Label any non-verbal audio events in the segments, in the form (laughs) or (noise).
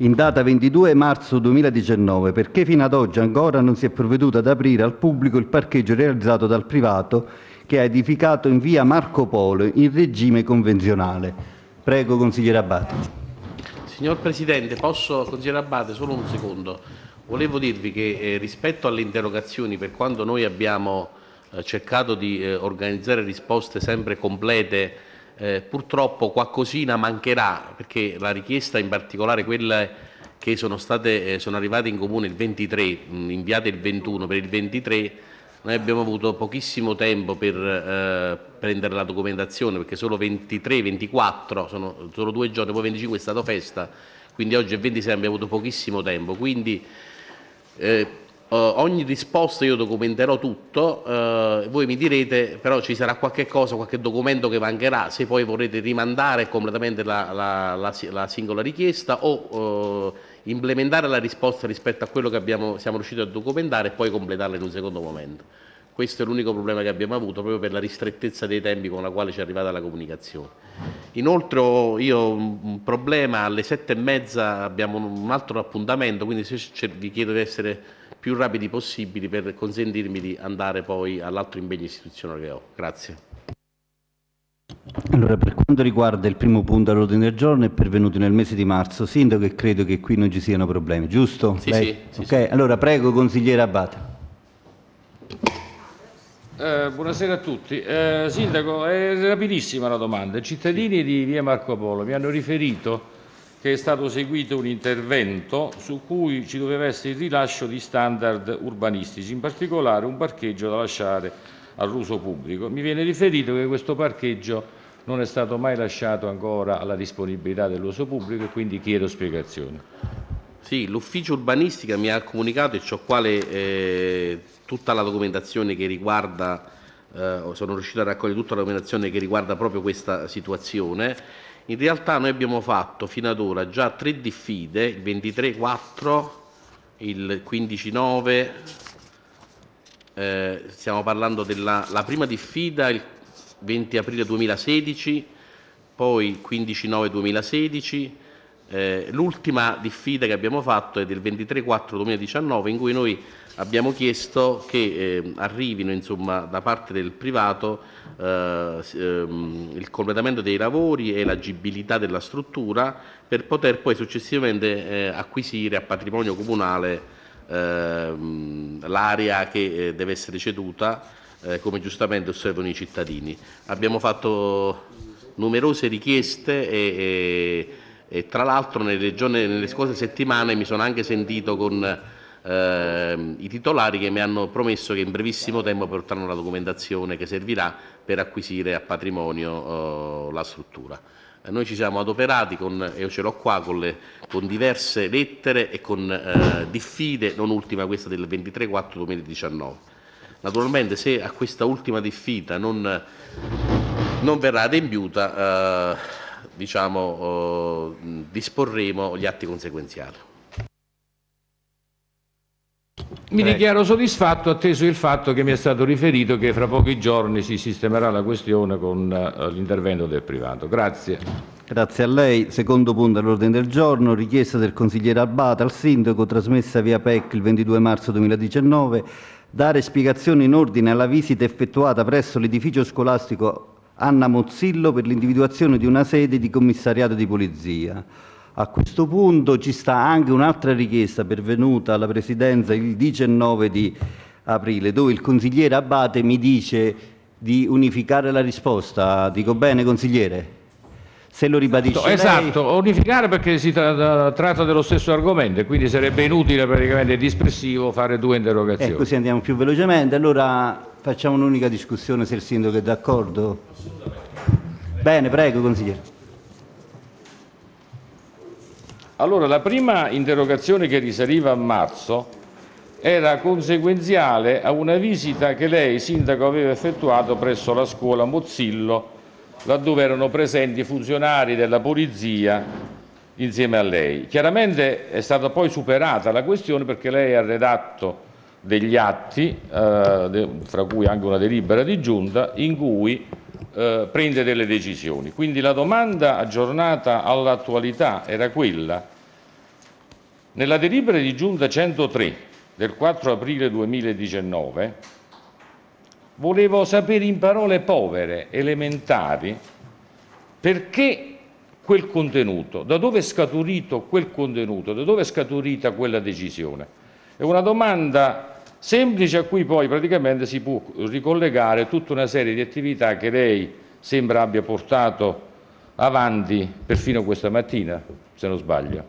in data 22 marzo 2019, perché fino ad oggi ancora non si è provveduto ad aprire al pubblico il parcheggio realizzato dal privato che ha edificato in via Marco Polo in regime convenzionale. Prego, consigliere Abbate. Signor Presidente, posso, consigliere Abbate, solo un secondo. Volevo dirvi che eh, rispetto alle interrogazioni, per quando noi abbiamo eh, cercato di eh, organizzare risposte sempre complete, eh, purtroppo qualcosina mancherà, perché la richiesta in particolare quelle che sono, state, eh, sono arrivate in comune il 23, mh, inviate il 21 per il 23, noi abbiamo avuto pochissimo tempo per eh, prendere la documentazione perché solo 23, 24, sono solo due giorni, poi 25 è stata festa, quindi oggi è 26 abbiamo avuto pochissimo tempo. Quindi eh, ogni risposta io documenterò tutto, eh, voi mi direte però ci sarà qualche cosa, qualche documento che mancherà, se poi vorrete rimandare completamente la, la, la, la singola richiesta o eh, implementare la risposta rispetto a quello che abbiamo, siamo riusciti a documentare e poi completarla in un secondo momento. Questo è l'unico problema che abbiamo avuto proprio per la ristrettezza dei tempi con la quale ci è arrivata la comunicazione. Inoltre io ho un problema, alle sette e mezza abbiamo un altro appuntamento, quindi vi chiedo di essere più rapidi possibili per consentirmi di andare poi all'altro impegno istituzionale che ho. Grazie. Allora, per quanto riguarda il primo punto all'ordine del giorno, è pervenuto nel mese di marzo. Sindaco, e credo che qui non ci siano problemi, giusto? Sì, Lei? sì. sì, sì. allora prego, consigliere Abate. Eh, buonasera a tutti. Eh, sindaco, è rapidissima la domanda. I cittadini di via Marco Polo mi hanno riferito che è stato seguito un intervento su cui ci doveva essere il rilascio di standard urbanistici, in particolare un parcheggio da lasciare all'uso pubblico. Mi viene riferito che questo parcheggio non è stato mai lasciato ancora alla disponibilità dell'uso pubblico e quindi chiedo spiegazioni. Sì, l'ufficio urbanistica mi ha comunicato e ciò quale eh, tutta la documentazione che riguarda, eh, sono riuscito a raccogliere tutta la documentazione che riguarda proprio questa situazione. In realtà noi abbiamo fatto fino ad ora già tre diffide, il 23-4, il 15-9, eh, stiamo parlando della la prima diffida il 20 aprile 2016, poi il 15-9-2016, eh, l'ultima diffida che abbiamo fatto è del 23-4-2019 in cui noi abbiamo chiesto che eh, arrivino insomma, da parte del privato eh, ehm, il completamento dei lavori e l'agibilità della struttura per poter poi successivamente eh, acquisire a patrimonio comunale ehm, l'area che eh, deve essere ceduta eh, come giustamente osservano i cittadini. Abbiamo fatto numerose richieste e, e, e tra l'altro nelle, nelle scorse settimane mi sono anche sentito con eh, i titolari che mi hanno promesso che in brevissimo tempo porteranno la documentazione che servirà per acquisire a patrimonio eh, la struttura. Eh, noi ci siamo adoperati, con, io ce l'ho qua, con, le, con, diverse lettere e con eh, diffide, non ultima questa del 23-4-2019. Naturalmente se a questa ultima diffida non, non verrà adempiuta, eh, diciamo, eh, disporremo gli atti conseguenziali. Mi dichiaro soddisfatto atteso il fatto che mi è stato riferito che fra pochi giorni si sistemerà la questione con uh, l'intervento del privato. Grazie. Grazie a lei. Secondo punto all'ordine del giorno, richiesta del consigliere Albata al sindaco trasmessa via PEC il 22 marzo 2019, dare spiegazioni in ordine alla visita effettuata presso l'edificio scolastico Anna Mozzillo per l'individuazione di una sede di commissariato di polizia. A questo punto ci sta anche un'altra richiesta pervenuta alla Presidenza il 19 di aprile, dove il consigliere Abate mi dice di unificare la risposta. Dico bene, consigliere? Se lo ribadisce Esatto, lei... unificare perché si tra tratta dello stesso argomento e quindi sarebbe inutile praticamente dispersivo fare due interrogazioni. E così andiamo più velocemente. Allora facciamo un'unica discussione se il sindaco è d'accordo. Bene, prego consigliere. Allora, la prima interrogazione che risaliva a marzo era conseguenziale a una visita che lei, sindaco, aveva effettuato presso la scuola Mozzillo, laddove erano presenti funzionari della polizia insieme a lei. Chiaramente è stata poi superata la questione perché lei ha redatto degli atti, eh, fra cui anche una delibera di giunta, in cui eh, prende delle decisioni. Quindi la domanda aggiornata all'attualità era quella Nella delibera di giunta 103 del 4 aprile 2019 volevo sapere in parole povere, elementari, perché quel contenuto, da dove è scaturito quel contenuto, da dove è scaturita quella decisione. È una domanda semplice a cui poi praticamente si può ricollegare tutta una serie di attività che lei sembra abbia portato avanti perfino questa mattina, se non sbaglio.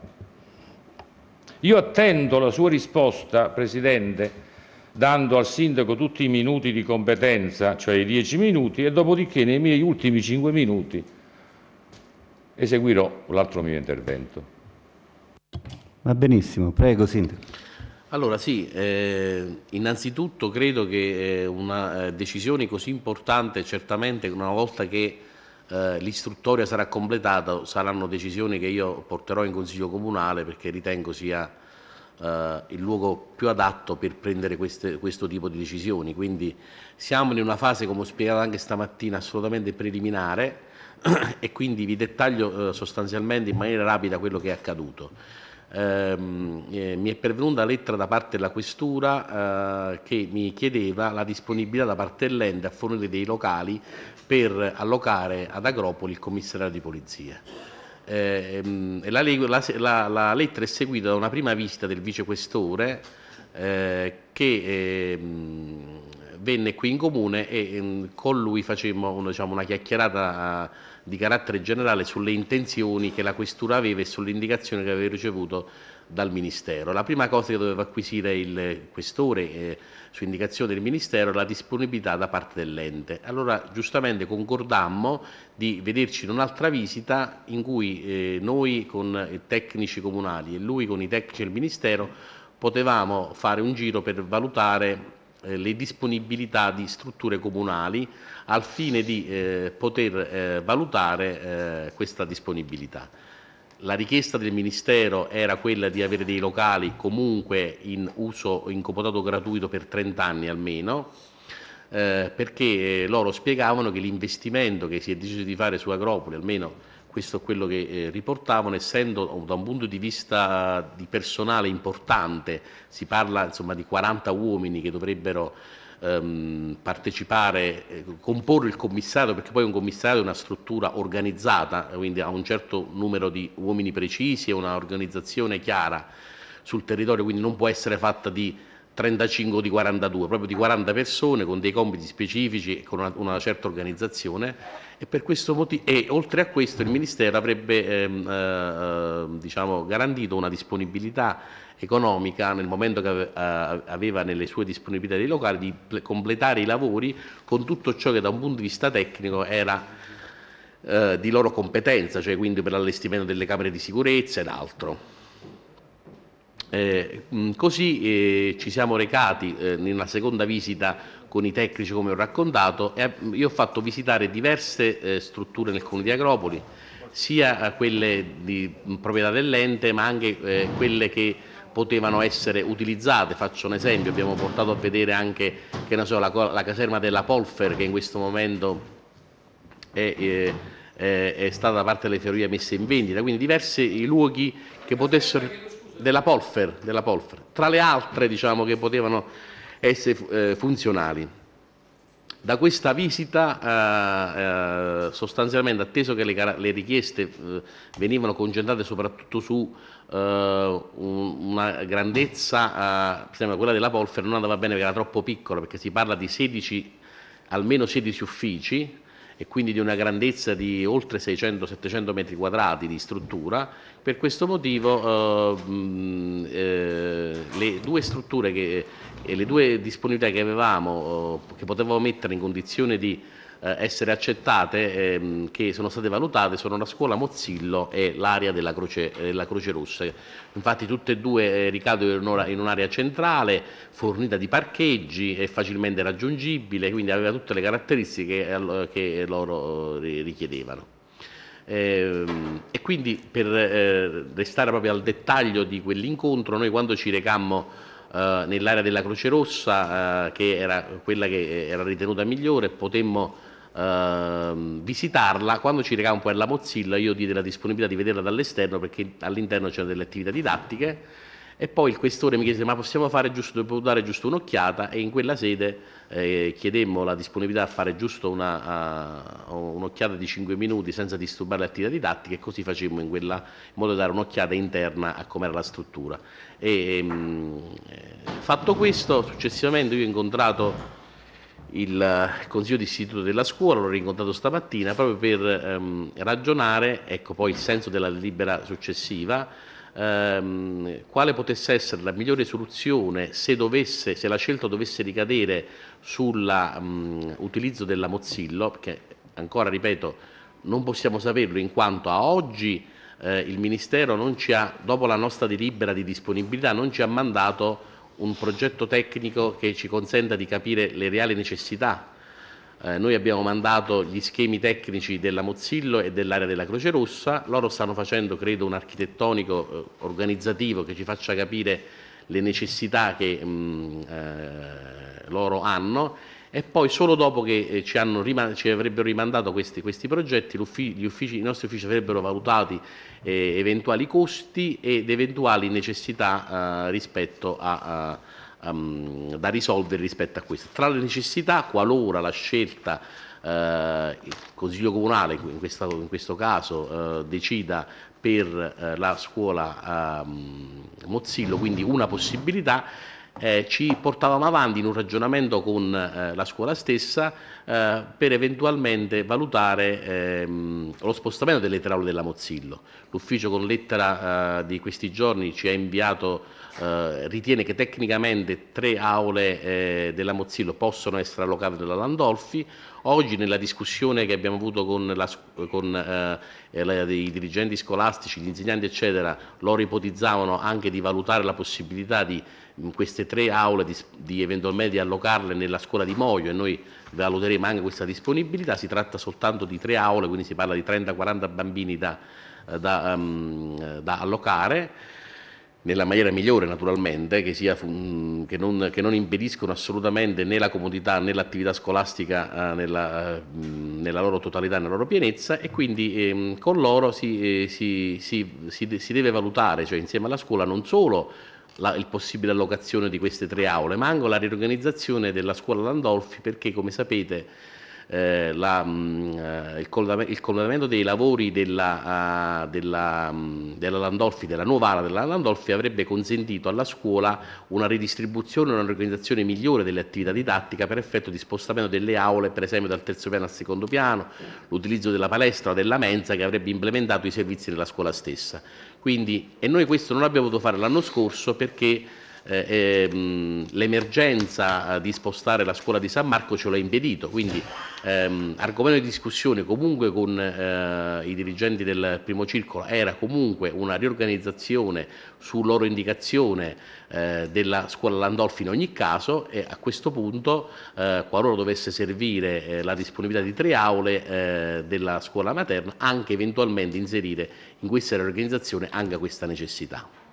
Io attendo la sua risposta, Presidente, dando al Sindaco tutti i minuti di competenza, cioè i dieci minuti, e dopodiché nei miei ultimi cinque minuti eseguirò l'altro mio intervento. Va benissimo, prego Sindaco. Allora sì, eh, innanzitutto credo che eh, una eh, decisione così importante certamente una volta che eh, l'istruttoria sarà completata saranno decisioni che io porterò in Consiglio Comunale perché ritengo sia eh, il luogo più adatto per prendere queste, questo tipo di decisioni. Quindi siamo in una fase, come ho spiegato anche stamattina, assolutamente preliminare (clears throat) e quindi vi dettaglio eh, sostanzialmente in maniera rapida quello che è accaduto. Ehm, eh, mi è pervenuta lettera da parte della questura eh, che mi chiedeva la disponibilità da parte dell'ente a fornire dei locali per allocare ad Agropoli il commissariato di polizia. Eh, la, la, la, lettera è seguita da una prima visita del vicequestore eh, che eh, venne qui in comune e con lui facemmo diciamo, una chiacchierata di carattere generale sulle intenzioni che la questura aveva e sulle indicazioni che aveva ricevuto dal Ministero. La prima cosa che doveva acquisire il questore eh, su indicazione del Ministero è la disponibilità da parte dell'ente. Allora giustamente concordammo di vederci in un'altra visita in cui eh, noi con i tecnici comunali e lui con i tecnici del Ministero potevamo fare un giro per valutare eh, le disponibilità di strutture comunali al fine di eh, poter eh, valutare eh, questa disponibilità. La richiesta del Ministero era quella di avere dei locali comunque in uso in comodato gratuito per 30 anni almeno, eh, perché loro spiegavano che l'investimento che si è deciso di fare su Agropoli, almeno questo è quello che eh, riportavano, essendo da un punto di vista di personale importante, si parla insomma, di 40 uomini che dovrebbero ehm, partecipare, eh, comporre il commissario, perché poi un commissario è una struttura organizzata, quindi ha un certo numero di uomini precisi e un'organizzazione chiara sul territorio, quindi non può essere fatta di 35 o di 42, proprio di 40 persone con dei compiti specifici e con una, una certa organizzazione e, motivo, e oltre a questo il Ministero avrebbe ehm, eh, diciamo, garantito una disponibilità economica nel momento che eh, aveva nelle sue disponibilità dei locali di completare i lavori con tutto ciò che da un punto di vista tecnico era eh, di loro competenza, cioè quindi per l'allestimento delle camere di sicurezza ed altro. Eh, così eh, ci siamo recati eh, nella seconda visita con i tecnici come ho raccontato e io ho fatto visitare diverse eh, strutture nel comune di Agropoli, sia quelle di proprietà dell'ente ma anche eh, quelle che potevano essere utilizzate, faccio un esempio, abbiamo portato a vedere anche so, la, la, caserma della Polfer che in questo momento è, è, è, stata da parte delle ferrovie messa in vendita, quindi diversi luoghi che potessero della Polfer, della Polfer, tra le altre diciamo, che potevano essere eh, funzionali. Da questa visita, eh, eh, sostanzialmente, atteso che le, le richieste eh, venivano concentrate soprattutto su eh, un, una grandezza, eh, quella della Polfer non andava bene perché era troppo piccola, perché si parla di 16, almeno 16 uffici, e quindi di una grandezza di oltre 600-700 metri quadrati di struttura. Per questo motivo eh, eh, le due strutture che, e le due disponibilità che avevamo, eh, che potevamo mettere in condizione di essere accettate, ehm, che sono state valutate, sono la scuola Mozzillo e l'area della Croce, della Croce Rossa. Infatti tutte e due eh, ricadono in un'area centrale, fornita di parcheggi, è facilmente raggiungibile, quindi aveva tutte le caratteristiche che, loro eh, richiedevano. Eh, e quindi per eh, restare proprio al dettaglio di quell'incontro, noi quando ci recammo eh, nell'area della Croce Rossa, eh, che era quella che era ritenuta migliore, potemmo Uh, visitarla, quando ci recavamo poi alla Mozilla io diedi la disponibilità di vederla dall'esterno perché all'interno c'erano delle attività didattiche. E poi il questore mi chiese ma possiamo fare giusto, dare giusto un'occhiata? E in quella sede eh, chiedemmo la disponibilità a fare giusto un'occhiata di 5 minuti senza disturbare l'attività didattica e così facemmo in, quella, in modo da dare un'occhiata interna a com'era la struttura. E, mh, mm, fatto questo, successivamente io ho incontrato il consiglio d'istituto della scuola, l'ho rincontrato stamattina proprio per ehm, ragionare, ecco poi il senso della delibera successiva, ehm, quale potesse essere la migliore soluzione se, dovesse, se la scelta dovesse ricadere sull'utilizzo della Mozzillo, perché ancora ripeto non possiamo saperlo in quanto a oggi eh, il Ministero non ci ha, dopo la nostra delibera di disponibilità, non ci ha mandato un progetto tecnico che ci consenta di capire le reali necessità. Eh, noi abbiamo mandato gli schemi tecnici della Mozzillo e dell'area della Croce Rossa, loro stanno facendo credo un architettonico eh, organizzativo che ci faccia capire le necessità che mh, mm, eh, loro hanno e poi solo dopo che eh, ci, ci, avrebbero rimandato questi, questi progetti uffici, i nostri uffici avrebbero valutato eh, eventuali costi ed eventuali necessità eh, a, a, um, da risolvere rispetto a questo. Tra le necessità, qualora la scelta eh, il Consiglio Comunale in, questa, in questo caso eh, decida per eh, la scuola ehm, Mozzillo, quindi una possibilità, eh, ci portavamo avanti in un ragionamento con eh, la scuola stessa eh, per eventualmente valutare ehm, lo spostamento delle tre aule della Mozzillo. L'ufficio con lettera eh, di questi giorni ci ha inviato, eh, ritiene che tecnicamente tre aule eh, della Mozzillo possono essere allocate nella Landolfi, Oggi nella discussione che abbiamo avuto con, la, con eh, la, i dirigenti scolastici, gli insegnanti eccetera, loro ipotizzavano anche di valutare la possibilità di in queste tre aule di, di eventualmente allocarle nella scuola di Moio e noi valuteremo anche questa disponibilità, si tratta soltanto di tre aule, quindi si parla di 30-40 bambini da, da, um, da allocare nella maniera migliore naturalmente, che, sia, che, non, che non, impediscono assolutamente né la comodità né l'attività scolastica eh, nella, eh, nella, loro totalità, nella loro pienezza e quindi eh, con loro si, eh, si, si, si, deve valutare, cioè insieme alla scuola, non solo la il possibile allocazione di queste tre aule, ma anche la riorganizzazione della scuola Landolfi perché come sapete eh, la, mh, mm, eh, il, collocamento dei lavori della, uh, della, mh, mm, della, Landolfi, della nuova ala della Landolfi avrebbe consentito alla scuola una ridistribuzione e un'organizzazione migliore delle attività didattiche per effetto di spostamento delle aule, per esempio dal terzo piano al secondo piano, l'utilizzo della palestra della mensa che avrebbe implementato i servizi della scuola stessa. Quindi, e noi questo non l'abbiamo potuto fare l'anno scorso perché eh, ehm, l'emergenza eh, di spostare la scuola di San Marco ce l'ha impedito, quindi ehm, argomento di discussione comunque con eh, i dirigenti del primo circolo era comunque una riorganizzazione su loro indicazione eh, della scuola Landolfi in ogni caso e a questo punto eh, qualora dovesse servire eh, la disponibilità di tre aule della scuola materna anche eventualmente inserire in questa riorganizzazione anche questa necessità.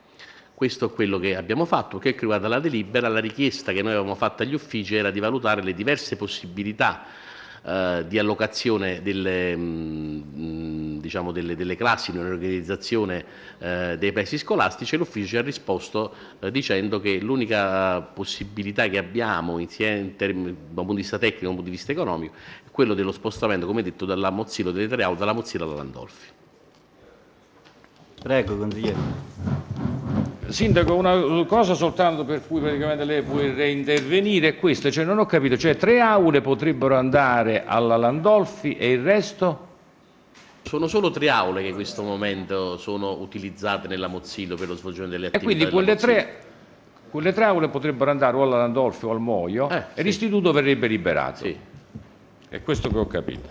Questo è quello che abbiamo fatto. Che riguarda la delibera, la richiesta che noi avevamo fatto agli uffici era di valutare le diverse possibilità eh, di allocazione delle, mh, mm, diciamo delle, delle classi in un'organizzazione eh, dei paesi scolastici e l'ufficio ci ha risposto eh, dicendo che l'unica possibilità che abbiamo sia in termini, da un punto di vista tecnico e da un punto di vista economico è quello dello spostamento, come detto, dalla Mozzillo delle tre auto, dalla Mozzillo alla Landolfi. Prego, consigliere. Sindaco, una cosa soltanto per cui praticamente lei può reintervenire è questa, cioè non ho capito, cioè tre aule potrebbero andare alla Landolfi e il resto? Sono solo tre aule che in questo momento sono utilizzate nella Mozzillo per lo svolgimento delle attività. E quindi quelle tre, quelle tre, aule potrebbero andare o alla Landolfi o al Moio eh, e sì. l'istituto verrebbe liberato. Sì. È questo che ho capito.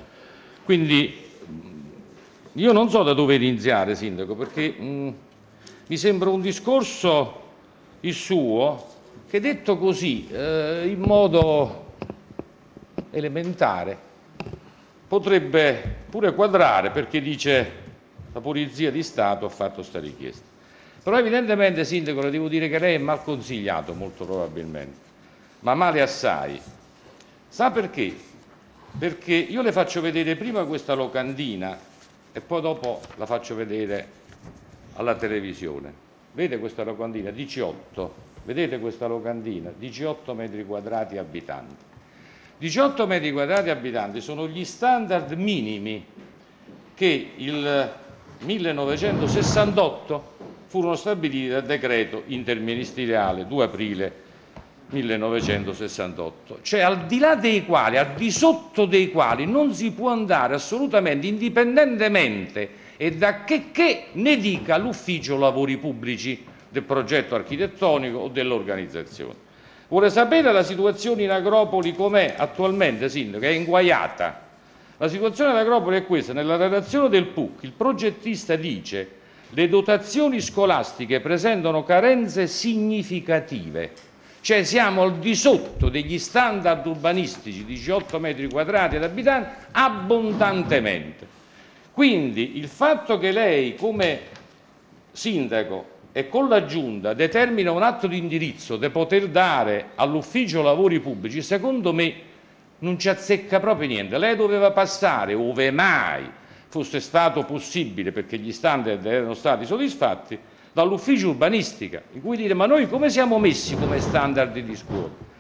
Quindi io non so da dove iniziare, Sindaco, perché... Mh, mi sembra un discorso, il suo, che detto così, eh, in modo elementare, potrebbe pure quadrare perché dice la Polizia di Stato ha fatto questa richiesta. Però evidentemente, Sindaco, le devo dire che lei è mal consigliato, molto probabilmente, ma male assai. Sa perché? Perché io le faccio vedere prima questa locandina e poi dopo la faccio vedere alla televisione. vede questa locandina? 18, vedete questa locandina? 18 metri quadrati abitanti. 18 metri quadrati abitanti sono gli standard minimi che il 1968 furono stabiliti dal decreto interministeriale 2 aprile 1968, cioè al di là dei quali, al di sotto dei quali non si può andare assolutamente indipendentemente e da che, che ne dica l'ufficio lavori pubblici del progetto architettonico o dell'organizzazione. Vuole sapere la situazione in Agropoli com'è attualmente, Sindaco? È inguaiata. La situazione in Agropoli è questa. Nella relazione del PUC il progettista dice le dotazioni scolastiche presentano carenze significative cioè siamo al di sotto degli standard urbanistici, 18 metri quadrati ad abitante, abbondantemente. Quindi il fatto che lei come sindaco e con la giunta determina un atto di indirizzo da poter dare all'ufficio lavori pubblici, secondo me non ci azzecca proprio niente. Lei doveva passare, ove mai fosse stato possibile, perché gli standard erano stati soddisfatti, dall'ufficio urbanistica, in cui dire ma noi come siamo messi come standard di scuola?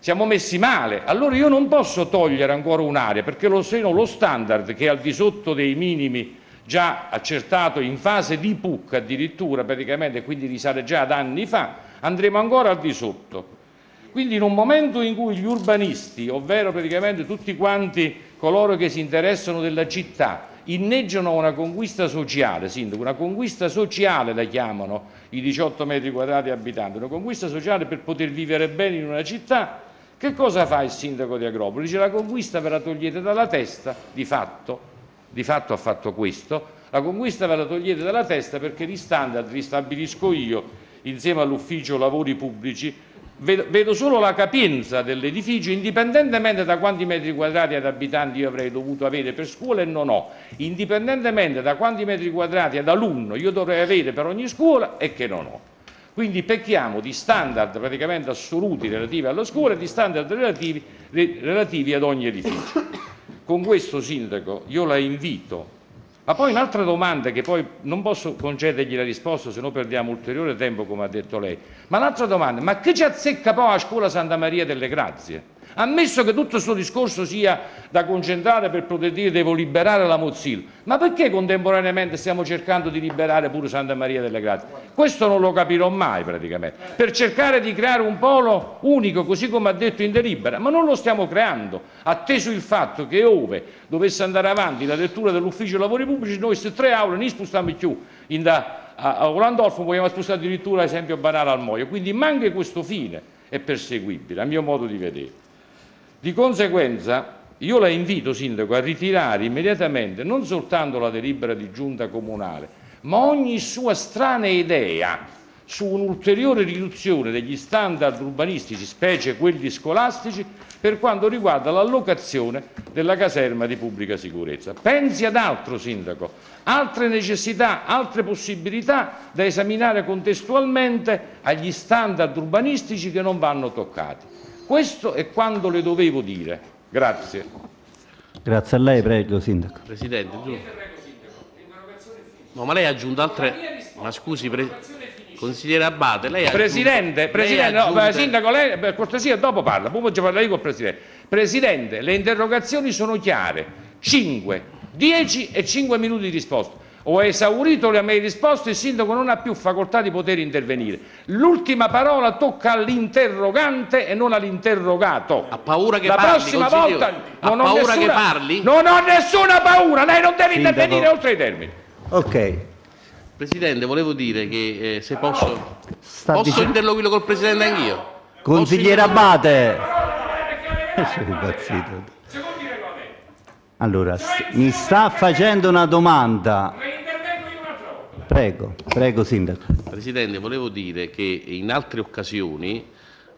Siamo messi male, allora io non posso togliere ancora un'area perché lo, lo standard che è al di sotto dei minimi già accertato in fase di PUC addirittura praticamente, quindi risale già ad anni fa, andremo ancora al di sotto. Quindi in un momento in cui gli urbanisti, ovvero praticamente tutti quanti coloro che si interessano della città, inneggiano una conquista sociale, sindaco, una conquista sociale la chiamano i 18 metri quadrati abitanti, una conquista sociale per poter vivere bene in una città. Che cosa fa il sindaco di Agropoli? Dice la conquista ve la togliete dalla testa, di fatto, di fatto ha fatto questo, la conquista ve la togliete dalla testa perché gli standard li stabilisco io insieme all'ufficio lavori pubblici vedo solo la capienza dell'edificio indipendentemente da quanti metri quadrati ad abitanti io avrei dovuto avere per scuola e non ho, indipendentemente da quanti metri quadrati ad alunno io dovrei avere per ogni scuola e che non ho. Quindi pecchiamo di standard praticamente assoluti relativi alla scuola e di standard relativi, relativi ad ogni edificio. Con questo Sindaco io la invito ma poi un'altra domanda che poi non posso concedergli la risposta se no perdiamo ulteriore tempo come ha detto lei, ma l'altra domanda, ma che ci azzecca poi a scuola Santa Maria delle Grazie? Ammesso che tutto questo discorso sia da concentrare per poter dire devo liberare la Mozilla, ma perché contemporaneamente stiamo cercando di liberare pure Santa Maria delle Grazie? Questo non lo capirò mai praticamente, per cercare di creare un polo unico, così come ha detto in delibera, ma non lo stiamo creando, atteso il fatto che ove dovesse andare avanti la lettura dell'ufficio lavori pubblici, noi queste tre aule non spostiamo più in da, a Olandolfo, vogliamo spostare addirittura, esempio banale, al Moio, quindi manca questo fine è perseguibile, a mio modo di vedere. Di conseguenza io la invito, Sindaco, a ritirare immediatamente non soltanto la delibera di giunta comunale, ma ogni sua strana idea su un'ulteriore riduzione degli standard urbanistici, specie quelli scolastici, per quanto riguarda l'allocazione della caserma di pubblica sicurezza. Pensi ad altro, Sindaco, altre necessità, altre possibilità da esaminare contestualmente agli standard urbanistici che non vanno toccati. Questo è quanto le dovevo dire. Grazie. Grazie a lei, prego, Sindaco. Presidente, giù. No, ma lei ha aggiunto altre... Ma scusi, pre... consigliere Abate, lei ha Presidente, aggiunto... Presidente, lei aggiunto... no, Sindaco, lei per cortesia dopo parla, poi ci parla io col Presidente. Presidente, le interrogazioni sono chiare, 5, 10 e 5 minuti di risposta. Ho esaurito le mie risposte, il sindaco non ha più facoltà di poter intervenire. L'ultima parola tocca all'interrogante e non all'interrogato. Ha paura che La parli? prossima volta ha non ho paura nessuna- che parli? Non ho nessuna paura, lei non deve Sindaco. intervenire oltre i termini. Ok, Presidente, volevo dire che eh, se posso... sta posso dicendo... interloquire col Presidente anch'io? Consigliere Abate! (laughs) (laughs) Sono impazzito. Allora, mi sta facendo una domanda. Prego, prego, Sindaco. Presidente, volevo dire che in altre occasioni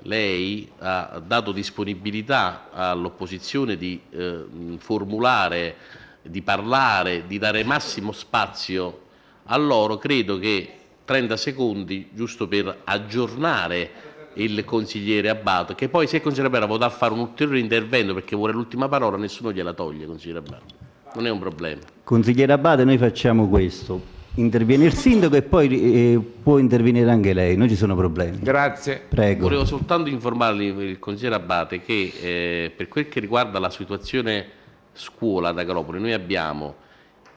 lei ha dato disponibilità all'opposizione di eh, formulare, di parlare, di dare massimo spazio a loro. Credo che 30 secondi, giusto per aggiornare il consigliere Abbato, che poi se il consigliere Abbato potrà fare un ulteriore intervento perché vuole l'ultima parola, nessuno gliela toglie, consigliere Abbato. Non è un problema. Consigliere Abate, noi facciamo questo. interviene il sindaco e poi eh, può intervenire anche lei, non ci sono problemi. Grazie. Prego. Volevo soltanto informarli, il consigliere Abate, che eh, per quel che riguarda la situazione scuola ad Agropoli, noi abbiamo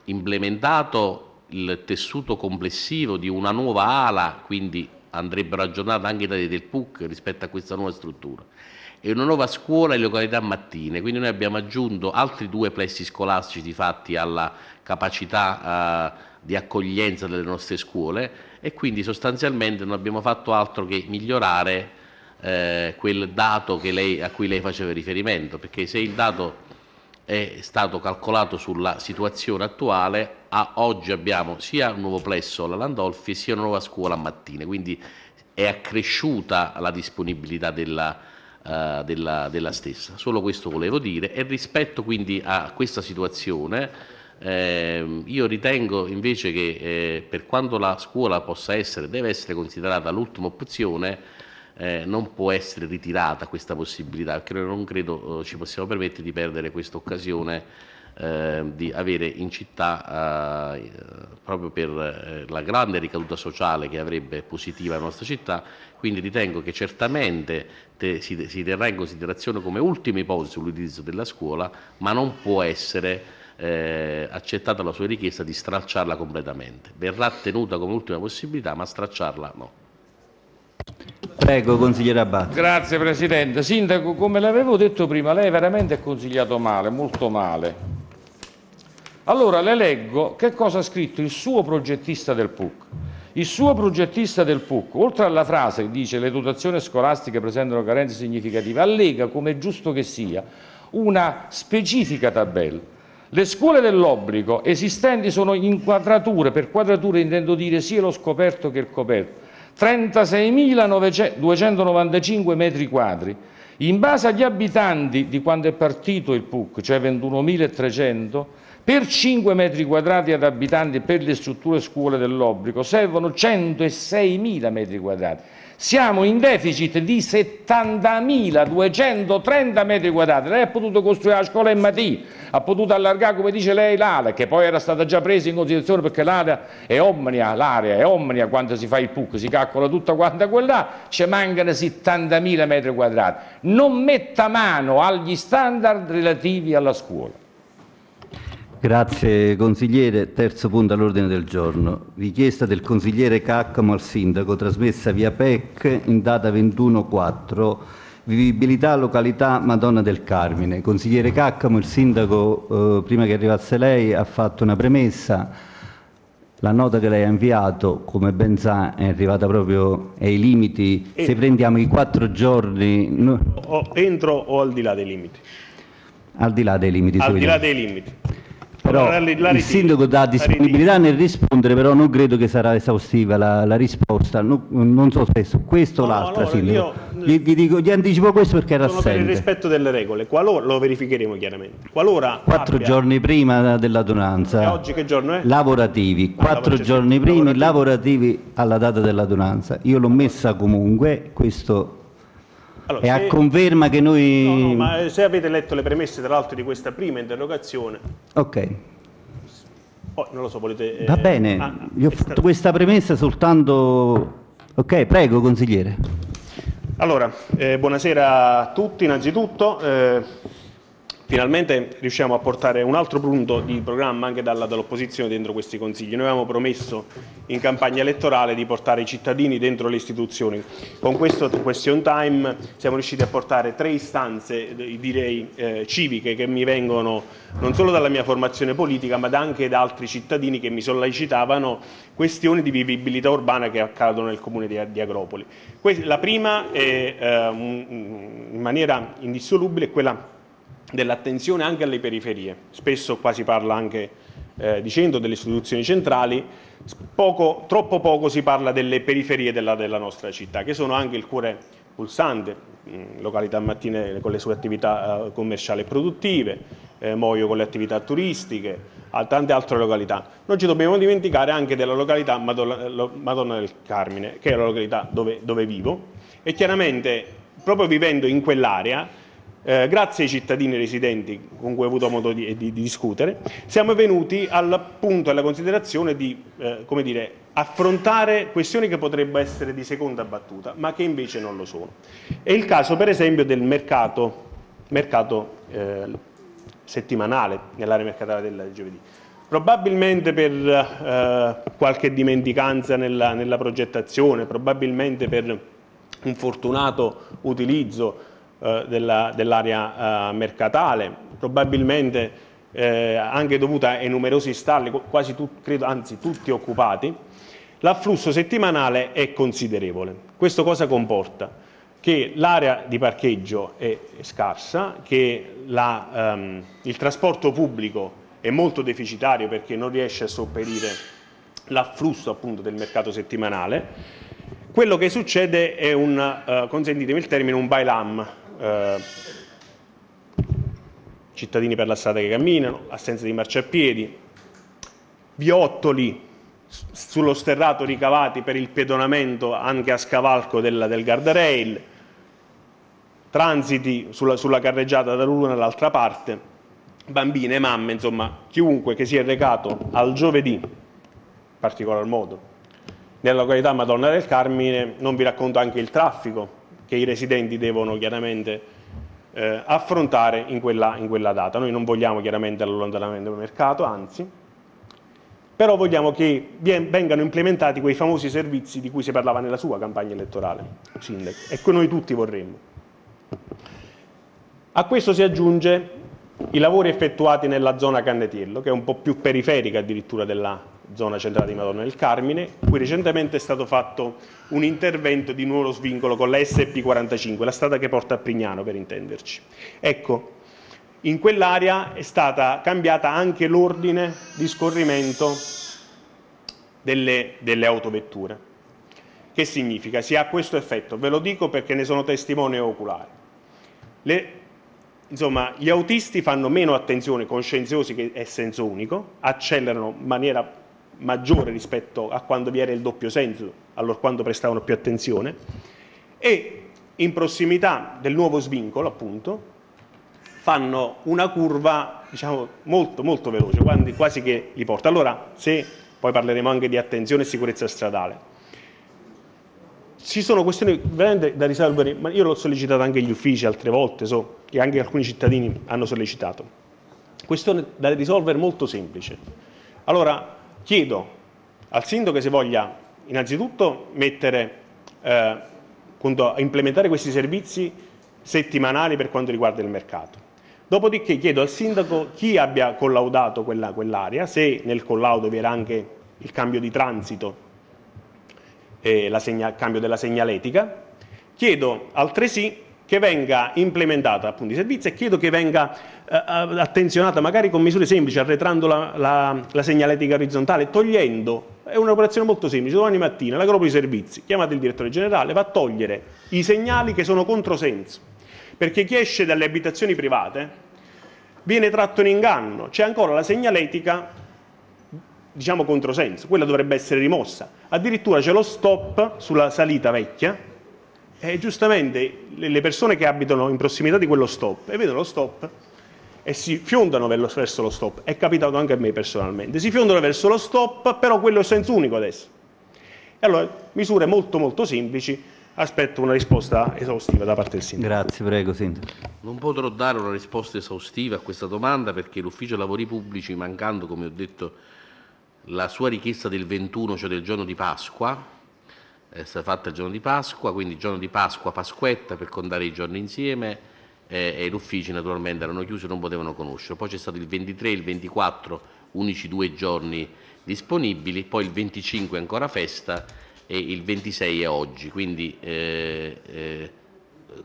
implementato il tessuto complessivo di una nuova ala, quindi andrebbero aggiornate anche i dati del PUC rispetto a questa nuova struttura. E una nuova scuola e località mattine, quindi noi abbiamo aggiunto altri due plessi scolastici fatti alla capacità eh, di accoglienza delle nostre scuole e quindi sostanzialmente non abbiamo fatto altro che migliorare eh, quel dato lei, a cui lei faceva riferimento, perché se il dato è stato calcolato sulla situazione attuale, a oggi abbiamo sia un nuovo plesso alla Landolfi sia una nuova scuola a mattine, quindi è accresciuta la disponibilità della, uh, della, della stessa. Solo questo volevo dire e rispetto quindi a questa situazione eh, io ritengo invece che eh, per quanto la scuola possa essere, deve essere considerata l'ultima opzione, eh, non può essere ritirata questa possibilità, perché noi non credo eh, ci possiamo permettere di perdere questa occasione eh, di avere in città, eh, proprio per eh, la grande ricaduta sociale che avrebbe positiva la nostra città, quindi ritengo che certamente te, si, si terrà in considerazione come ultima ipotesi sull'utilizzo della scuola, ma non può essere eh, accettata la sua richiesta di stralciarla completamente. Verrà tenuta come ultima possibilità, ma stralciarla no. Prego, consigliere Abate. Grazie Presidente. Sindaco, come l'avevo detto prima, lei veramente è consigliato male, molto male. Allora le leggo che cosa ha scritto il suo progettista del PUC. Il suo progettista del PUC, oltre alla frase che dice le dotazioni scolastiche presentano carenze significative, allega, come è giusto che sia, una specifica tabella. Le scuole dell'obbligo esistenti sono in quadrature, per quadrature intendo dire sia lo scoperto che il coperto, 36.295 metri quadri. In base agli abitanti di quando è partito il PUC, cioè 21.300, per 5 metri quadrati ad abitanti per le strutture scuole dell'obbligo servono 106.000 metri quadrati. Siamo in deficit di 70.230 metri quadrati. Lei ha potuto costruire la scuola MT, ha potuto allargare, come dice lei, l'ala, che poi era stata già presa in considerazione perché l'area è omnia, l'area è omnia quando si fa il PUC, si calcola tutta quanta quella, ci mancano 70.000 metri quadrati. Non metta mano agli standard relativi alla scuola. Grazie consigliere. Terzo punto all'ordine del giorno. Richiesta del consigliere Caccamo al sindaco trasmessa via PEC in data 21-4. Vivibilità località Madonna del Carmine. Consigliere Caccamo, il sindaco eh, prima che arrivasse lei ha fatto una premessa. La nota che lei ha inviato, come ben sa, è arrivata proprio ai limiti. E Se prendiamo i quattro giorni... No... O entro o al di là dei limiti? Al di là dei limiti. Al di là dei limiti però il sindaco dà disponibilità nel rispondere, però non credo che sarà esaustiva la, la risposta. No, non so se su questo o no, l'altra, no, sindaco. Gli, gli, dico, gli, anticipo questo perché era assente. per il rispetto delle regole, qualora lo verificheremo chiaramente. Qualora Quattro abbia... giorni prima dell'adunanza. E oggi che giorno è? Lavorativi. Ah, Quattro giorni prima lavorativi. lavorativi alla data dell'adunanza. Io l'ho messa comunque, questo allora, e a conferma che noi... No, no, ma se avete letto le premesse tra l'altro di questa prima interrogazione... Ok. Poi non lo so, volete... Va bene, ah, io ho fatto stato... questa premessa soltanto... Ok, prego consigliere. Allora, eh, buonasera a tutti innanzitutto. Eh, Finalmente riusciamo a portare un altro punto di programma anche dall'opposizione dentro questi consigli. Noi avevamo promesso in campagna elettorale di portare i cittadini dentro le istituzioni. Con questo question time siamo riusciti a portare tre istanze, direi, eh, civiche che mi vengono non solo dalla mia formazione politica ma anche da altri cittadini che mi sollecitavano questioni di vivibilità urbana che accadono nel comune di, di Agropoli. la prima è eh, in maniera indissolubile è quella dell'attenzione anche alle periferie. Spesso qua si parla anche eh, di centro, delle istituzioni centrali, poco, troppo poco si parla delle periferie della, della, nostra città, che sono anche il cuore pulsante, mh, mm, località mattine con le sue attività eh, commerciali e produttive, eh, Moio con le attività turistiche, tante altre località. Non ci dobbiamo dimenticare anche della località Madonna, Madonna del Carmine, che è la località dove, dove vivo, e chiaramente proprio vivendo in quell'area eh, grazie ai cittadini residenti con cui ho avuto modo di, di, di discutere, siamo venuti al punto, alla considerazione di eh, come dire, affrontare questioni che potrebbero essere di seconda battuta, ma che invece non lo sono. È il caso per esempio del mercato, mercato eh, settimanale nell'area mercatale del giovedì. Probabilmente per eh, qualche dimenticanza nella, nella progettazione, probabilmente per un fortunato utilizzo dell'area dell eh, mercatale, probabilmente eh, anche dovuta ai numerosi stalli, quasi tu, credo, anzi tutti occupati, l'afflusso settimanale è considerevole. Questo cosa comporta? Che l'area di parcheggio è scarsa, che la, um, il trasporto pubblico è molto deficitario perché non riesce a sopperire l'afflusso appunto del mercato settimanale. Quello che succede è un, uh, consentitemi il termine, un bailam, uh, cittadini per la strada che camminano, assenza di marciapiedi, viottoli sullo sterrato ricavati per il pedonamento anche a scavalco del, del guardrail, transiti sulla, sulla carreggiata dall'una all'altra parte, bambine, mamme, insomma chiunque che si è recato al giovedì, in particolar modo, nella località Madonna del Carmine, non vi racconto anche il traffico che i residenti devono chiaramente eh, affrontare in quella, in quella, data. Noi non vogliamo chiaramente l'allontanamento del mercato, anzi, però vogliamo che vengano implementati quei famosi servizi di cui si parlava nella sua campagna elettorale, Sindaco, e che noi tutti vorremmo. A questo si aggiunge i lavori effettuati nella zona Cannetiello, che è un po' più periferica addirittura della zona centrale di Madonna del Carmine, cui recentemente è stato fatto un intervento di nuovo svincolo con la SP45, la strada che porta a Prignano per intenderci. Ecco, in quell'area è stata cambiata anche l'ordine di scorrimento delle, delle autovetture. Che significa? Si ha questo effetto, ve lo dico perché ne sono testimone oculare. Le, Insomma, gli autisti fanno meno attenzione, conscienziosi che è senso unico, accelerano in maniera maggiore rispetto a quando vi era il doppio senso, allora quando prestavano più attenzione, e in prossimità del nuovo svincolo, appunto, fanno una curva diciamo, molto, molto veloce, quasi che li porta. Allora, se poi parleremo anche di attenzione e sicurezza stradale, ci sono questioni veramente da risolvere, ma io l'ho sollecitato anche agli uffici altre volte, so che anche alcuni cittadini hanno sollecitato. Questione da risolvere molto semplice. Allora chiedo al sindaco se voglia innanzitutto mettere, eh, implementare questi servizi settimanali per quanto riguarda il mercato. Dopodiché chiedo al sindaco chi abbia collaudato quella, quell'area, se nel collaudo vi era anche il cambio di transito eh, il cambio della segnaletica. Chiedo altresì che venga implementata appunto i servizi e chiedo che venga eh, attenzionata magari con misure semplici, arretrando la, la, la segnaletica orizzontale, togliendo, è un'operazione molto semplice, domani mattina la di servizi, chiamate il direttore generale, va a togliere i segnali che sono controsenso, perché chi esce dalle abitazioni private viene tratto in inganno, c'è ancora la segnaletica diciamo controsenso, quella dovrebbe essere rimossa. Addirittura c'è lo stop sulla salita vecchia e giustamente le persone che abitano in prossimità di quello stop e vedono lo stop e si fiondano verso lo stop. È capitato anche a me personalmente. Si fiondano verso lo stop, però quello è il senso unico adesso. E allora misure molto molto semplici. Aspetto una risposta esaustiva da parte del sindaco. Grazie, prego, sindaco. Non potrò dare una risposta esaustiva a questa domanda perché l'ufficio lavori pubblici, mancando, come ho detto, la sua richiesta del 21, cioè del giorno di Pasqua, è stata fatta il giorno di Pasqua, quindi giorno di Pasqua, Pasquetta, per contare i giorni insieme, eh, e gli uffici naturalmente erano chiusi non potevano conoscere. Poi c'è stato il 23 e il 24, unici due giorni disponibili, poi il 25 è ancora festa e il 26 è oggi, quindi eh, eh,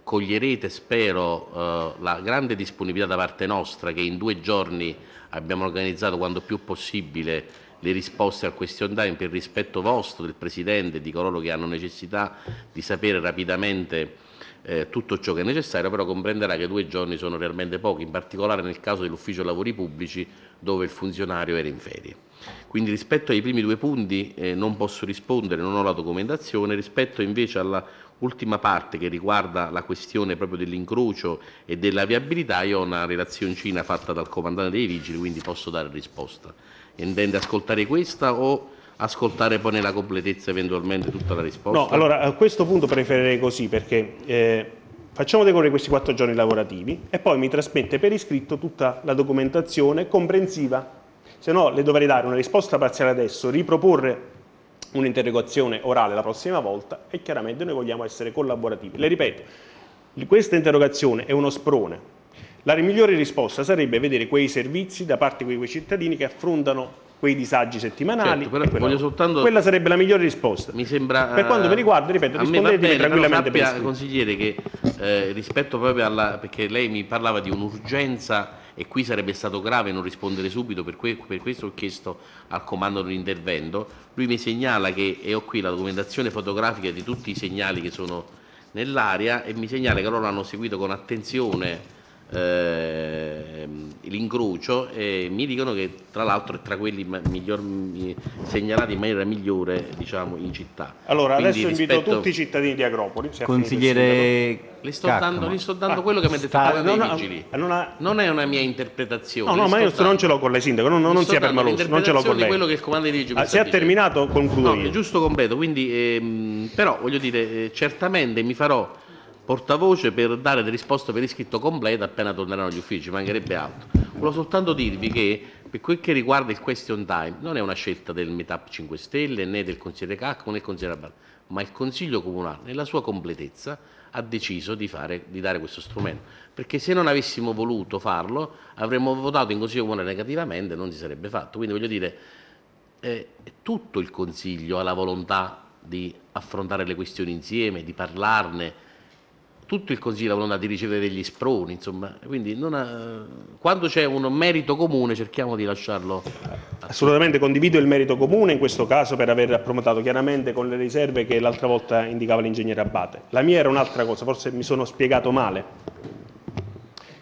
coglierete, spero, eh, la grande disponibilità da parte nostra che in due giorni abbiamo organizzato quanto più possibile le risposte al question time per rispetto vostro, del Presidente e di coloro che hanno necessità di sapere rapidamente eh, tutto ciò che è necessario, però comprenderà che due giorni sono realmente pochi, in particolare nel caso dell'Ufficio Lavori Pubblici dove il funzionario era in ferie. Quindi rispetto ai primi due punti eh, non posso rispondere, non ho la documentazione, rispetto invece alla ultima parte che riguarda la questione proprio dell'incrocio e della viabilità, io ho una relazioncina fatta dal comandante dei vigili, quindi posso dare risposta. Intende ascoltare questa o ascoltare poi nella completezza eventualmente tutta la risposta? No, allora a questo punto preferirei così perché eh, facciamo decorrere questi quattro giorni lavorativi e poi mi trasmette per iscritto tutta la documentazione comprensiva, se no le dovrei dare una risposta parziale adesso, riproporre un'interrogazione orale la prossima volta e chiaramente noi vogliamo essere collaborativi. Le ripeto, questa interrogazione è uno sprone. La migliore risposta sarebbe vedere quei servizi da parte di quei cittadini che affrontano quei disagi settimanali. Certo, quella, soltanto... quella, sarebbe la migliore risposta. Mi sembra, per quanto mi riguarda, ripeto, rispondetemi tranquillamente per sappia, consigliere che eh, rispetto proprio alla... perché lei mi parlava di un'urgenza e qui sarebbe stato grave non rispondere subito, per, que per questo ho chiesto al comando dell'intervento, lui mi segnala che, e ho qui la documentazione fotografica di tutti i segnali che sono nell'area e mi segnala che loro hanno seguito con attenzione eh, l'incrocio e mi dicono che tra l'altro è tra quelli miglior, segnalati in maniera migliore diciamo, in città. Allora Quindi adesso rispetto... invito tutti i cittadini di Agropoli. Consigliere le sto dando, le sto dando ah, quello che mi ha detto sta... no, no, vigili. Non, ha... non, è una mia interpretazione. No, no, ma io dando... non ce l'ho con lei sindaco, non, non sia permaloso, non ce l'ho con lei. quello che il comando dei vigili ah, Se ha terminato concludo no, io. giusto completo, quindi ehm, però voglio dire, eh, certamente mi farò portavoce per dare le risposte per iscritto completo appena torneranno agli uffici, mancherebbe altro. Volevo soltanto dirvi che per quel che riguarda il question time non è una scelta del Metap 5 Stelle né del consigliere Cacco né del consigliere Abad, ma il Consiglio Comunale nella sua completezza ha deciso di, fare, di, dare questo strumento, perché se non avessimo voluto farlo avremmo votato in Consiglio Comunale negativamente e non si sarebbe fatto. Quindi voglio dire, eh, tutto il Consiglio ha la volontà di affrontare le questioni insieme, di parlarne, tutto il Consiglio ha volontà di ricevere degli sproni, insomma, quindi ha, quando c'è un merito comune cerchiamo di lasciarlo. Assolutamente condivido il merito comune in questo caso per aver promotato chiaramente con le riserve che l'altra volta indicava l'ingegnere Abate. La mia era un'altra cosa, forse mi sono spiegato male.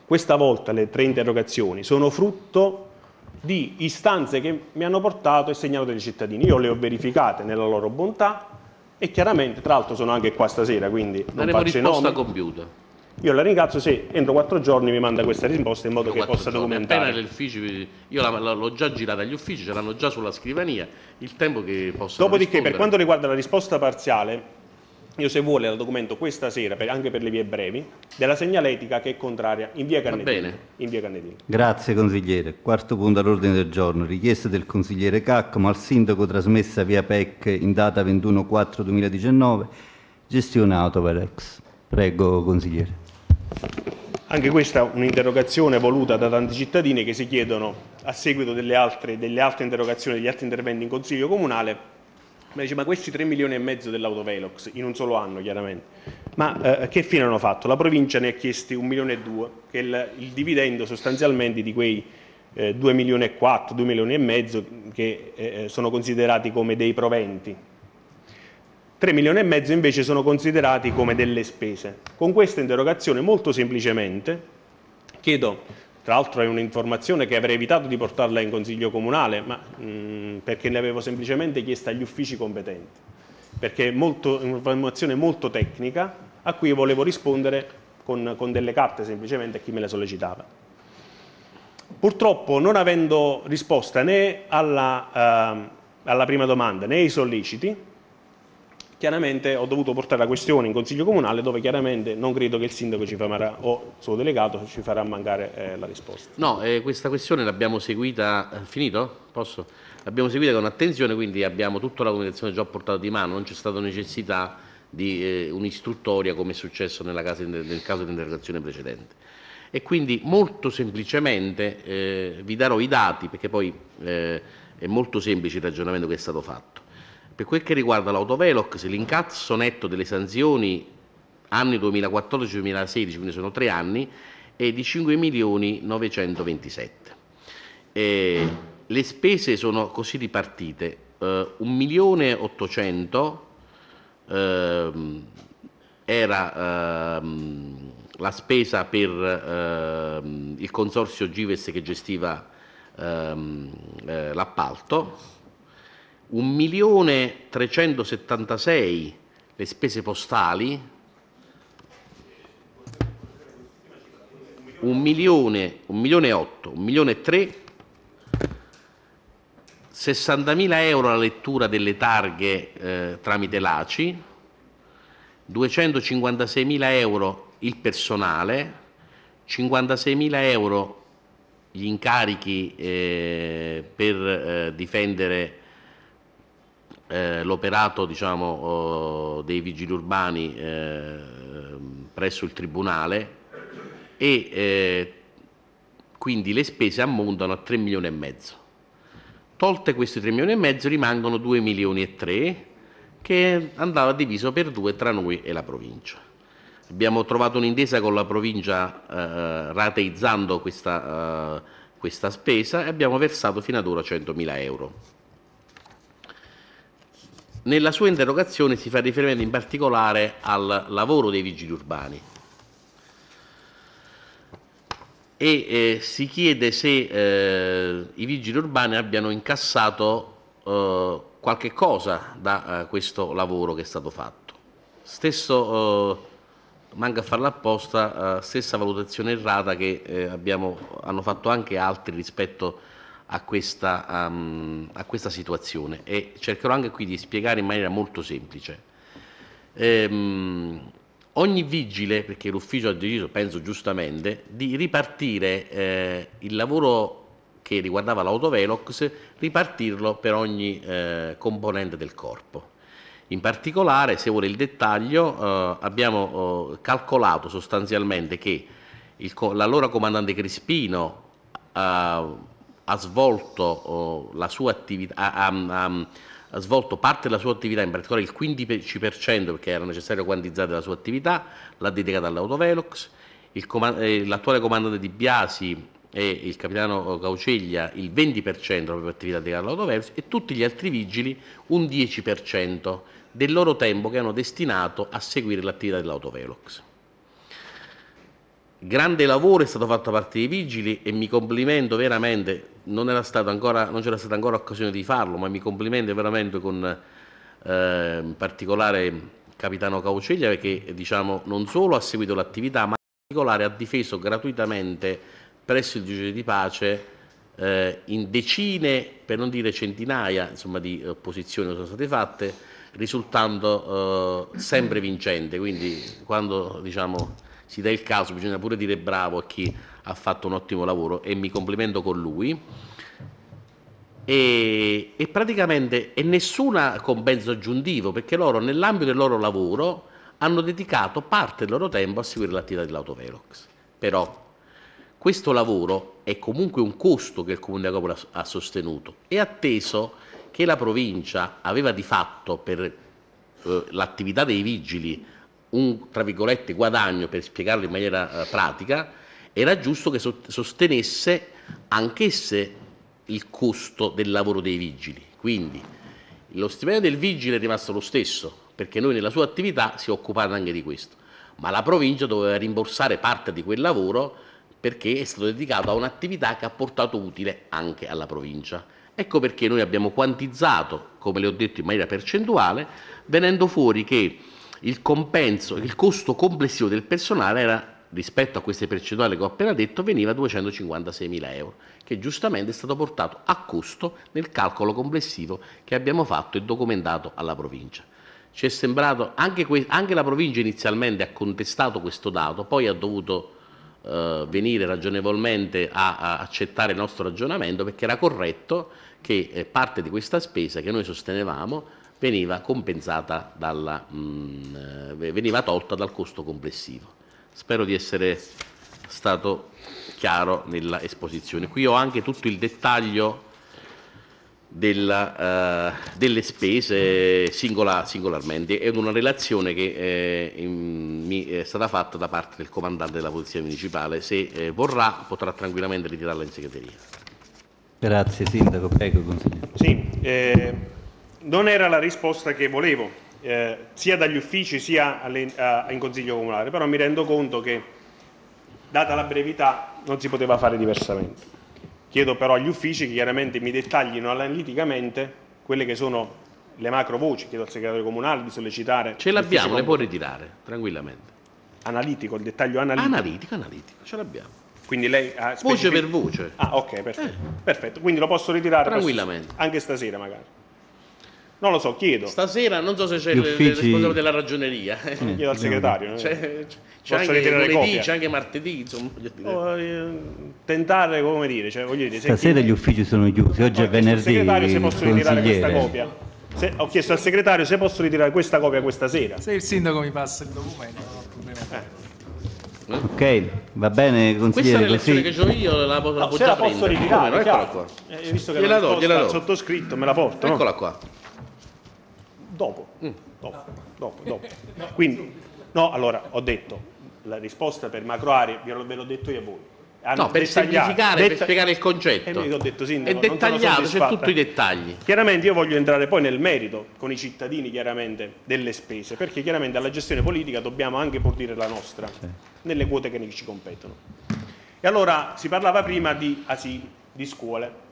Questa volta le tre interrogazioni sono frutto di istanze che mi hanno portato e segnalato dei cittadini. Io le ho verificate nella loro bontà, e chiaramente, tra l'altro sono anche qua stasera, quindi non Daremo faccio risposta compiuta. Io la ringrazio se entro quattro giorni mi manda questa risposta in modo che possa giorni. documentare. io l'ho già girata agli uffici, ce l'hanno già sulla scrivania, il tempo che posso Dopodiché, rispondere. per quanto riguarda la risposta parziale, io se vuole la documento questa sera, per, anche per le vie brevi, della segnaletica che è contraria in via Cannetini. In via Cannetini. Grazie consigliere. Quarto punto all'ordine del giorno. Richiesta del consigliere Caccamo al sindaco trasmessa via PEC in data 21-4-2019. Gestione Autoverex. Prego consigliere. Anche questa è un'interrogazione voluta da tanti cittadini che si chiedono a seguito delle altre, delle altre interrogazioni, degli altri interventi in Consiglio Comunale ma dice, ma questi 3 milioni e mezzo dell'autovelox, in un solo anno chiaramente, ma eh, che fine hanno fatto? La provincia ne ha chiesti 1 milione e 2, che è il, il dividendo sostanzialmente di quei eh, 2 milioni e 4, 2 milioni e mezzo che eh, sono considerati come dei proventi. 3 milioni e mezzo invece sono considerati come delle spese. Con questa interrogazione molto semplicemente chiedo tra l'altro è un'informazione che avrei evitato di portarla in Consiglio Comunale, ma, mh, mm, perché ne avevo semplicemente chiesta agli uffici competenti, perché è un'informazione molto tecnica a cui volevo rispondere con, con delle carte semplicemente a chi me le sollecitava. Purtroppo non avendo risposta né alla, uh, alla prima domanda né ai solleciti, chiaramente ho dovuto portare la questione in Consiglio Comunale dove chiaramente non credo che il sindaco ci farà, o il suo delegato ci farà mancare eh, la risposta. No, eh, questa questione l'abbiamo seguita, eh, finito? Posso? L'abbiamo seguita con attenzione, quindi abbiamo tutta la comunicazione già portata di mano, non c'è stata necessità di eh, un'istruttoria come è successo casa, nel caso dell'interrogazione precedente. E quindi molto semplicemente eh, vi darò i dati, perché poi eh, è molto semplice il ragionamento che è stato fatto. Per quel che riguarda l'autovelox, l'incazzo netto delle sanzioni anni 2014-2016, quindi sono tre anni, è di 5 milioni 927. Eh, le spese sono così ripartite, eh, 1 milione 800 eh, era ehm, la spesa per ehm, il consorzio Gives che gestiva ehm, eh, l'appalto, 1.376 le spese postali, 1 milione, 1 milione e 8, 1 milione e 3, 60.000 euro la lettura delle targhe eh, tramite l'ACI, 256.000 euro il personale, 56.000 euro gli incarichi eh, per eh, difendere eh, l'operato diciamo, oh, dei vigili urbani eh, presso il Tribunale e eh, quindi le spese ammontano a 3 milioni e mezzo. Tolte questi 3 milioni e mezzo rimangono 2 milioni e 3 che andava diviso per due tra noi e la provincia. Abbiamo trovato un'intesa con la provincia eh, rateizzando questa, eh, questa spesa e abbiamo versato fino ad ora 100.000 euro. Nella sua interrogazione si fa riferimento in particolare al lavoro dei vigili urbani e eh, si chiede se eh, i vigili urbani abbiano incassato eh, qualche cosa da eh, questo lavoro che è stato fatto. Stesso, eh, manca a farla apposta, eh, stessa valutazione errata che abbiamo, hanno fatto anche altri rispetto a questa, um, a questa, situazione e cercherò anche qui di spiegare in maniera molto semplice. Ehm, ogni vigile, perché l'ufficio ha deciso, penso giustamente, di ripartire eh, il lavoro che riguardava l'autovelox, ripartirlo per ogni eh, componente del corpo. In particolare, se vuole il dettaglio, eh, abbiamo eh, calcolato sostanzialmente che il, l'allora comandante Crispino ha svolto oh, la sua attività, ha, ha, ha svolto parte della sua attività, in particolare il 15% perché era necessario quantizzare la sua attività, l'ha dedicata all'autovelox, eh, l'attuale comandante di Biasi e il capitano Cauceglia il 20% della propria attività dedicata all'autovelox e tutti gli altri vigili un 10% del loro tempo che hanno destinato a seguire l'attività dell'autovelox. Grande lavoro è stato fatto da parte dei vigili e mi complimento veramente, non, c'era stata ancora occasione di farlo, ma mi complimento veramente con eh, in particolare capitano Cauceglia perché diciamo, non solo ha seguito l'attività, ma in particolare ha difeso gratuitamente presso il giudice di pace eh, in decine, per non dire centinaia, insomma, di opposizioni sono state fatte, risultando eh, sempre vincente. Quindi quando diciamo, si dà il caso, bisogna pure dire bravo a chi ha fatto un ottimo lavoro e mi complimento con lui. E, e praticamente è nessun compenso aggiuntivo perché loro nell'ambito del loro lavoro hanno dedicato parte del loro tempo a seguire l'attività dell'autovelox. Però questo lavoro è comunque un costo che il Comune di Agopoli ha sostenuto e atteso che la provincia aveva di fatto per eh, l'attività dei vigili un tra virgolette guadagno per spiegarlo in maniera eh, pratica, era giusto che sostenesse anch'esse il costo del lavoro dei vigili. Quindi lo stipendio del vigile è rimasto lo stesso, perché noi nella sua attività si è occupato anche di questo, ma la provincia doveva rimborsare parte di quel lavoro perché è stato dedicato a un'attività che ha portato utile anche alla provincia. Ecco perché noi abbiamo quantizzato, come le ho detto in maniera percentuale, venendo fuori che il compenso, il costo complessivo del personale era, rispetto a queste percentuali che ho appena detto, veniva 256 mila euro, che giustamente è stato portato a costo nel calcolo complessivo che abbiamo fatto e documentato alla provincia. Ci è sembrato, anche, anche la provincia inizialmente ha contestato questo dato, poi ha dovuto eh, venire ragionevolmente a, a, accettare il nostro ragionamento perché era corretto che eh, parte di questa spesa che noi sostenevamo veniva compensata dalla, mh, mm, eh, veniva tolta dal costo complessivo. Spero di essere stato chiaro nella esposizione. Qui ho anche tutto il dettaglio della, uh, delle spese singola, singolarmente. È una relazione che eh, in, mi è stata fatta da parte del comandante della Polizia Municipale. Se eh, vorrà potrà tranquillamente ritirarla in segreteria. Grazie Sindaco, prego consigliere. Sì, eh, non era la risposta che volevo, eh, sia dagli uffici sia alle, a, in Consiglio Comunale, però mi rendo conto che, data la brevità, non si poteva fare diversamente. Chiedo però agli uffici che chiaramente mi dettaglino analiticamente quelle che sono le macro voci. Chiedo al segretario comunale di sollecitare. Ce l'abbiamo, le può ritirare, tranquillamente. analitico, il dettaglio analitico. Analitico, analitico, ce l'abbiamo. Quindi lei ha Voce specific- per voce. Ah, ok, perfetto. Perfetto, quindi lo posso ritirare Tranquillamente. anche stasera magari. Non lo so, chiedo. Stasera non so se c'è Gli il responsabile della ragioneria. Chiedo al segretario. eh. C'è, c'è Posso anche ritirare lunedì, copia? c'è anche martedì, insomma. voglio dire. Oh, eh, tentare, come dire, cioè, voglio dire, se Stasera gli uffici sono chiusi, oggi Ho è chiesto al venerdì. segretario se posso ritirare questa consigliere. copia. Se- ho chiesto al segretario se posso ritirare questa copia questa sera. Se il sindaco mi passa il documento, non ho problema. Ok, va bene Questa consigliere relazione così. che ho io la, po- la No, può se già la posso prendere. ritirare, Come no? Eccola chiaro. qua. Eh, visto che Gliela la do, risposta gliela al do. sottoscritto me la porto, no? Eccola qua. Dopo. Mm. Dopo, dopo, dopo. Quindi, no, allora, ho detto, la risposta per macro aree, ve l'ho, detto io a voi. Hanno No, per semplificare, per spiegare il concetto. E io ho detto, È sindaco, sono dettagliato, c'è tutti i dettagli. Chiaramente io voglio entrare poi nel merito con i cittadini chiaramente delle spese, perché chiaramente alla gestione politica dobbiamo anche portare la nostra nelle quote che ci competono. E allora si parlava prima di asili, di scuole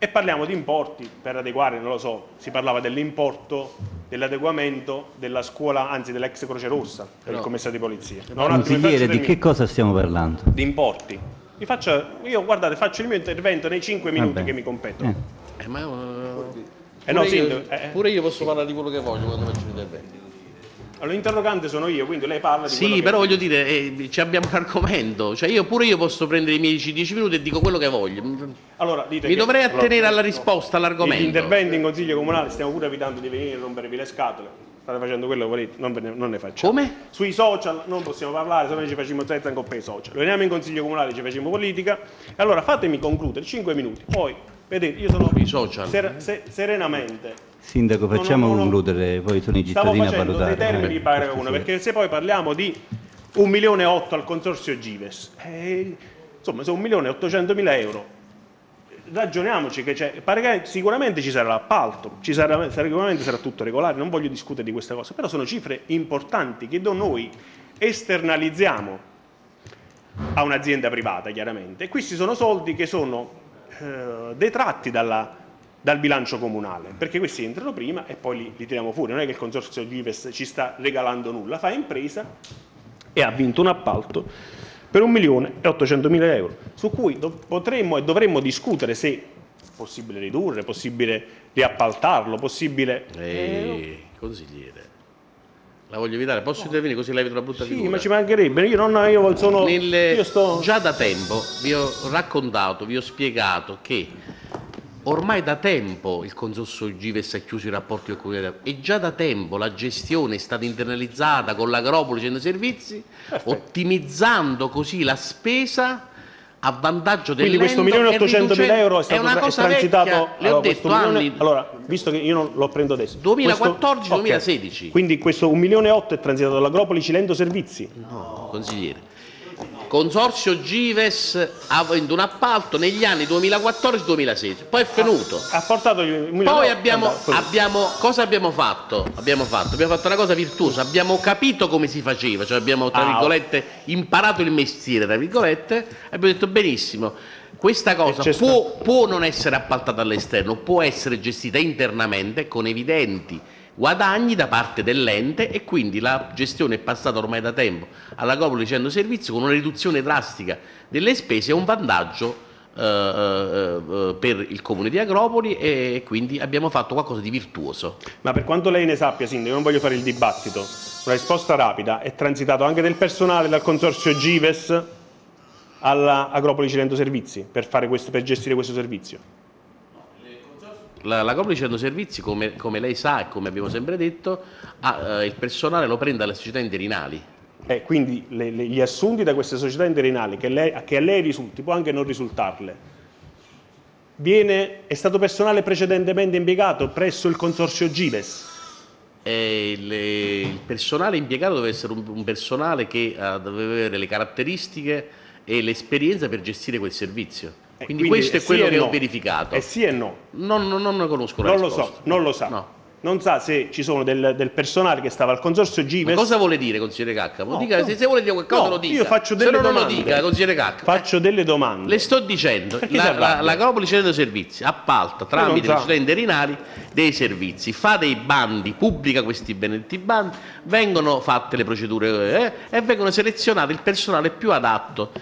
e parliamo di importi per adeguare, non lo so, si parlava dell'importo dell'adeguamento della scuola, anzi dell'ex Croce Rossa per il No. commissario di polizia. No, attimo, mi faccio Consigliere, di che cosa stiamo parlando? di importi. Vi faccio, io guardate, faccio il mio intervento nei 5 minuti Vabbè. che mi competono. Eh. Eh, ma, Eh no, pure, io, sindaco, eh. pure io posso parlare di quello che voglio quando faccio l'intervento. Allora, l'interrogante sono io, quindi lei parla di Sì, però voglio dire, eh, ci abbiamo un argomento. Cioè, io pure io posso prendere i miei 10 minuti e dico quello che voglio. Allora, dite Mi che- dovrei allora, attenere alla no. risposta all'argomento. Gli interventi in consiglio comunale stiamo pure evitando di venire a rompervi le scatole. State facendo quello che volete, non, ne, non ne facciamo. Come? Sui social non possiamo parlare, se no ci facciamo senza anche per i social. Veniamo in consiglio comunale, ci facciamo politica. Allora fatemi concludere, 5 minuti. Poi, vedete, io sono I social? ser- se- serenamente Sindaco, No, no, facciamo no, no. concludere, poi sono i cittadini a valutare. dei termini di paragone, perché se poi parliamo di 1 milione e 8 al consorzio Gives, eh, insomma, sono 1 milione e 800 mila euro. Ragioniamoci che sicuramente ci sarà l'appalto, ci sarà, sicuramente sarà tutto regolare, non voglio discutere di questa cosa, però sono cifre importanti che noi esternalizziamo a un'azienda privata, chiaramente. Questi sono soldi che sono eh, detratti dalla- dal bilancio comunale, perché questi entrano prima e poi li, li tiriamo fuori. Non è che il consorzio Gives ci sta regalando nulla, fa impresa e ha vinto un appalto per 1 milione e 800 mila euro, su cui potremmo e dovremmo discutere se è possibile ridurre, è possibile riappaltarlo, possibile... Eh, consigliere. La voglio evitare, posso intervenire così lei vede una brutta Sì, figura? ma ci mancherebbe, io, non, io sono... Nelle- Io sto... Già da tempo vi ho raccontato, vi ho spiegato che ormai da tempo il consorzio Gives ha chiuso i rapporti con il Comune e già da tempo la gestione è stata internalizzata con l'Agropoli Centro Servizi, ottimizzando così la spesa a vantaggio Quindi dell'ente questo milione e e 800 mila riducendo- euro è stato è cosa transitato le ho allora, detto milione- anni allora visto che io non lo prendo adesso 2014, questo- ok. 2016. quindi questo 1 milione e 8 è transitato dall'Agropoli Cilento Servizi No, consigliere. Consorzio Gives ha vinto un appalto negli anni 2014-2016, poi è venuto. ha portato il Poi abbiamo, abbiamo- cosa abbiamo fatto? Abbiamo fatto? Abbiamo fatto una cosa virtuosa, abbiamo capito come si faceva, cioè abbiamo tra Ah, virgolette imparato il mestiere, tra virgolette, e abbiamo detto benissimo, questa cosa può, può non essere appaltata all'esterno, può essere gestita internamente con evidenti guadagni da parte dell'ente e quindi la gestione è passata ormai da tempo alla Copoli Centro Servizio con una riduzione drastica delle spese e un vantaggio eh, eh, eh, per il comune di Agropoli e quindi abbiamo fatto qualcosa di virtuoso. ma per quanto lei ne sappia Sindaco non voglio fare il dibattito una risposta rapida è transitato anche del personale dal consorzio Gives all'Agropoli Cilento Servizi per, questo, per gestire questo servizio La, la Copoli Centro Servizi, come, come lei sa e come abbiamo sempre detto, ha, eh, il personale lo prende dalle società interinali. Eh, quindi le- le- gli assunti da queste società interinali, che, lei- che a lei risulti, può anche non risultarle, viene, è stato personale precedentemente impiegato presso il consorzio Gives. E il, il personale impiegato deve essere un, un personale che eh, deve avere le caratteristiche e l'esperienza per gestire quel servizio. Eh, Quindi, questo è sì quello e che no. ho verificato. Eh sì e no. Non, non, non ne conosco la Non lo risposta. so, non lo sa. No. non sa se ci sono del, del personale che stava al consorzio Gives. Ma cosa vuole dire, consigliere Cacca? No, dica, no. se, se vuole dire qualcosa No, lo dica. io faccio delle se no, non lo domande. dica, consigliere Cacca. Faccio delle domande. Le sto dicendo, (laughs) Perché la, arrabbia? la, l'Agropoli Centro Servizi appalta tramite le interinali dei servizi, fa dei bandi, pubblica questi benedetti bandi, vengono fatte le procedure eh, e vengono selezionati il personale più adatto.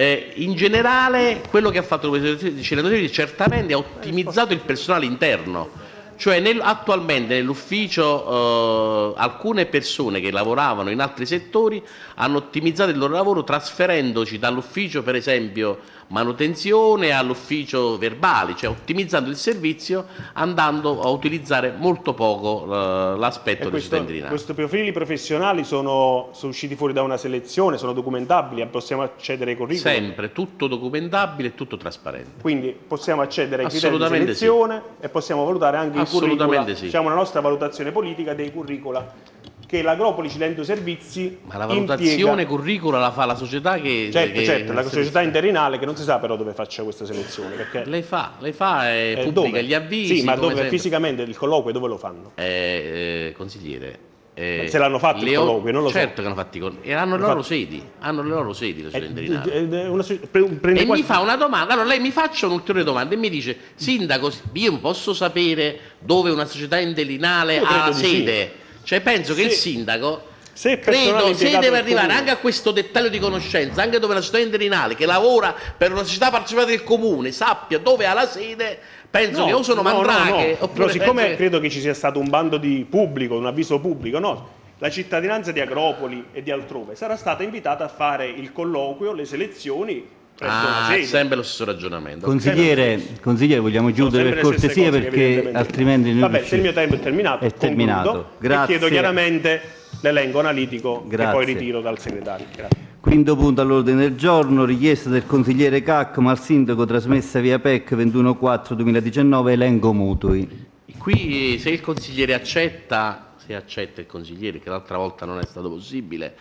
Eh, in generale quello che ha fatto il Servizi certamente ha ottimizzato il personale interno. Cioè nel- attualmente nell'ufficio eh, alcune persone che lavoravano in altri settori hanno ottimizzato il loro lavoro trasferendoci dall'ufficio per esempio manutenzione all'ufficio verbali, cioè ottimizzando il servizio andando a utilizzare molto poco eh, l'aspetto questo, società interinali. questi profili professionali sono, sono usciti fuori da una selezione, sono documentabili, possiamo accedere ai curriculum. Sempre tutto documentabile e tutto trasparente. Quindi possiamo accedere ai criteri di Assolutamente sì. selezione e possiamo valutare anche i curricula, Assolutamente sì. diciamo una nostra valutazione politica dei curricula che l'Agropoli Cilento Servizi Ma la valutazione impiega. curricula la fa la società che... Certo, che- certo, la società interinale che non si sa però dove faccia questa selezione, perché Lei fa, lei fa e eh, pubblica dove? gli avvisi. Sì, ma dove sempre. fisicamente il colloquio dove lo fanno? Eh, eh, consigliere. eh, Se l'hanno fatto il le ho- colloquio, non lo so. Certo che hanno fatti con... e hanno le loro fatto- sedi, hanno le loro sedi le Eh, eh, eh, una pre- E qualche- mi fa una domanda, allora lei mi faccia un'ulteriore domanda e mi dice, sindaco, io posso sapere dove una società interinale ha di sì. Cioè penso che il Se- sindaco se credo se deve arrivare comune- anche a questo dettaglio di conoscenza, anche dove una società interinale che lavora per una società partecipata del comune sappia dove ha la sede, penso che o sono no, no, mandrache no. oppure Però siccome che- credo che ci sia stato un bando di pubblico, un avviso pubblico, no? La cittadinanza di Agropoli e di altrove sarà stata invitata a fare il colloquio, le selezioni presso la Ah, è sempre lo stesso ragionamento. Consigliere, consigliere, vogliamo chiudere per cortesia cose che perché altrimenti Vabbè, se il mio tempo è terminato, È terminato. Grazie. chiedo chiaramente l'elenco analitico che Grazie. poi ritiro dal segretario. Grazie. Quinto punto all'ordine del giorno, richiesta del consigliere Caccamo al sindaco trasmessa via PEC 21-4-2019, elenco mutui. Qui se il consigliere accetta, se accetta il consigliere, che l'altra volta non è stato possibile,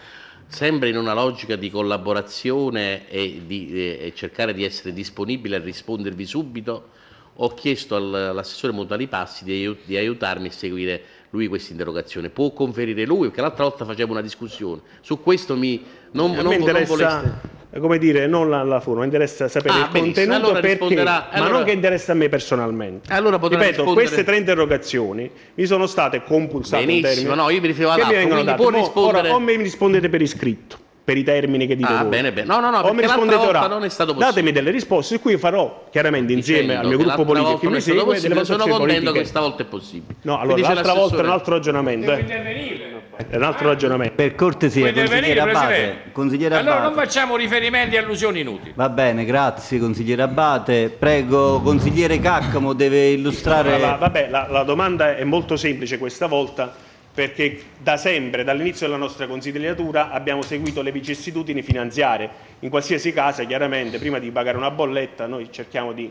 sembra in una logica di collaborazione e, di, e cercare di essere disponibile a rispondervi subito, ho chiesto al- all'assessore Montali Passi di, di aiutarmi a seguire lui questa interrogazione. Può conferire lui? Perché l'altra volta facevo una discussione. Su questo mi non, non, non voleste... eh, come dire, non la, la forma, interessa sapere Ah, il contenuto allora perché, ma allora- non che interessa a me personalmente. Allora potrà Ripeto, rispondere- queste tre interrogazioni mi sono state compulsate Benissimo, no, io mi riferivo che quindi date. può rispondere- Ora, o mi rispondete per iscritto, per i termini che dite Ah, voi. bene, bene. No, no, no, o mi rispondete ora. non è stato possibile. Datemi delle risposte, su cui farò chiaramente insieme Dicendo al mio che gruppo politico che mi segue delle sono contento che politiche. stavolta è possibile. No, allora l'altra volta è un altro ragionamento. eh. È un altro ragionamento. Per cortesia, Può intervenire, consigliere Abate. Presidente? Consigliere Allora non Abate. facciamo riferimenti e allusioni inutili. Va bene, grazie consigliere Abate. Prego, consigliere Caccamo deve illustrare... Allora, la- vabbè, la, la domanda è molto semplice questa volta perché da sempre, dall'inizio della nostra consigliatura, abbiamo seguito le vicissitudini finanziarie. In qualsiasi casa, chiaramente, prima di pagare una bolletta, noi cerchiamo di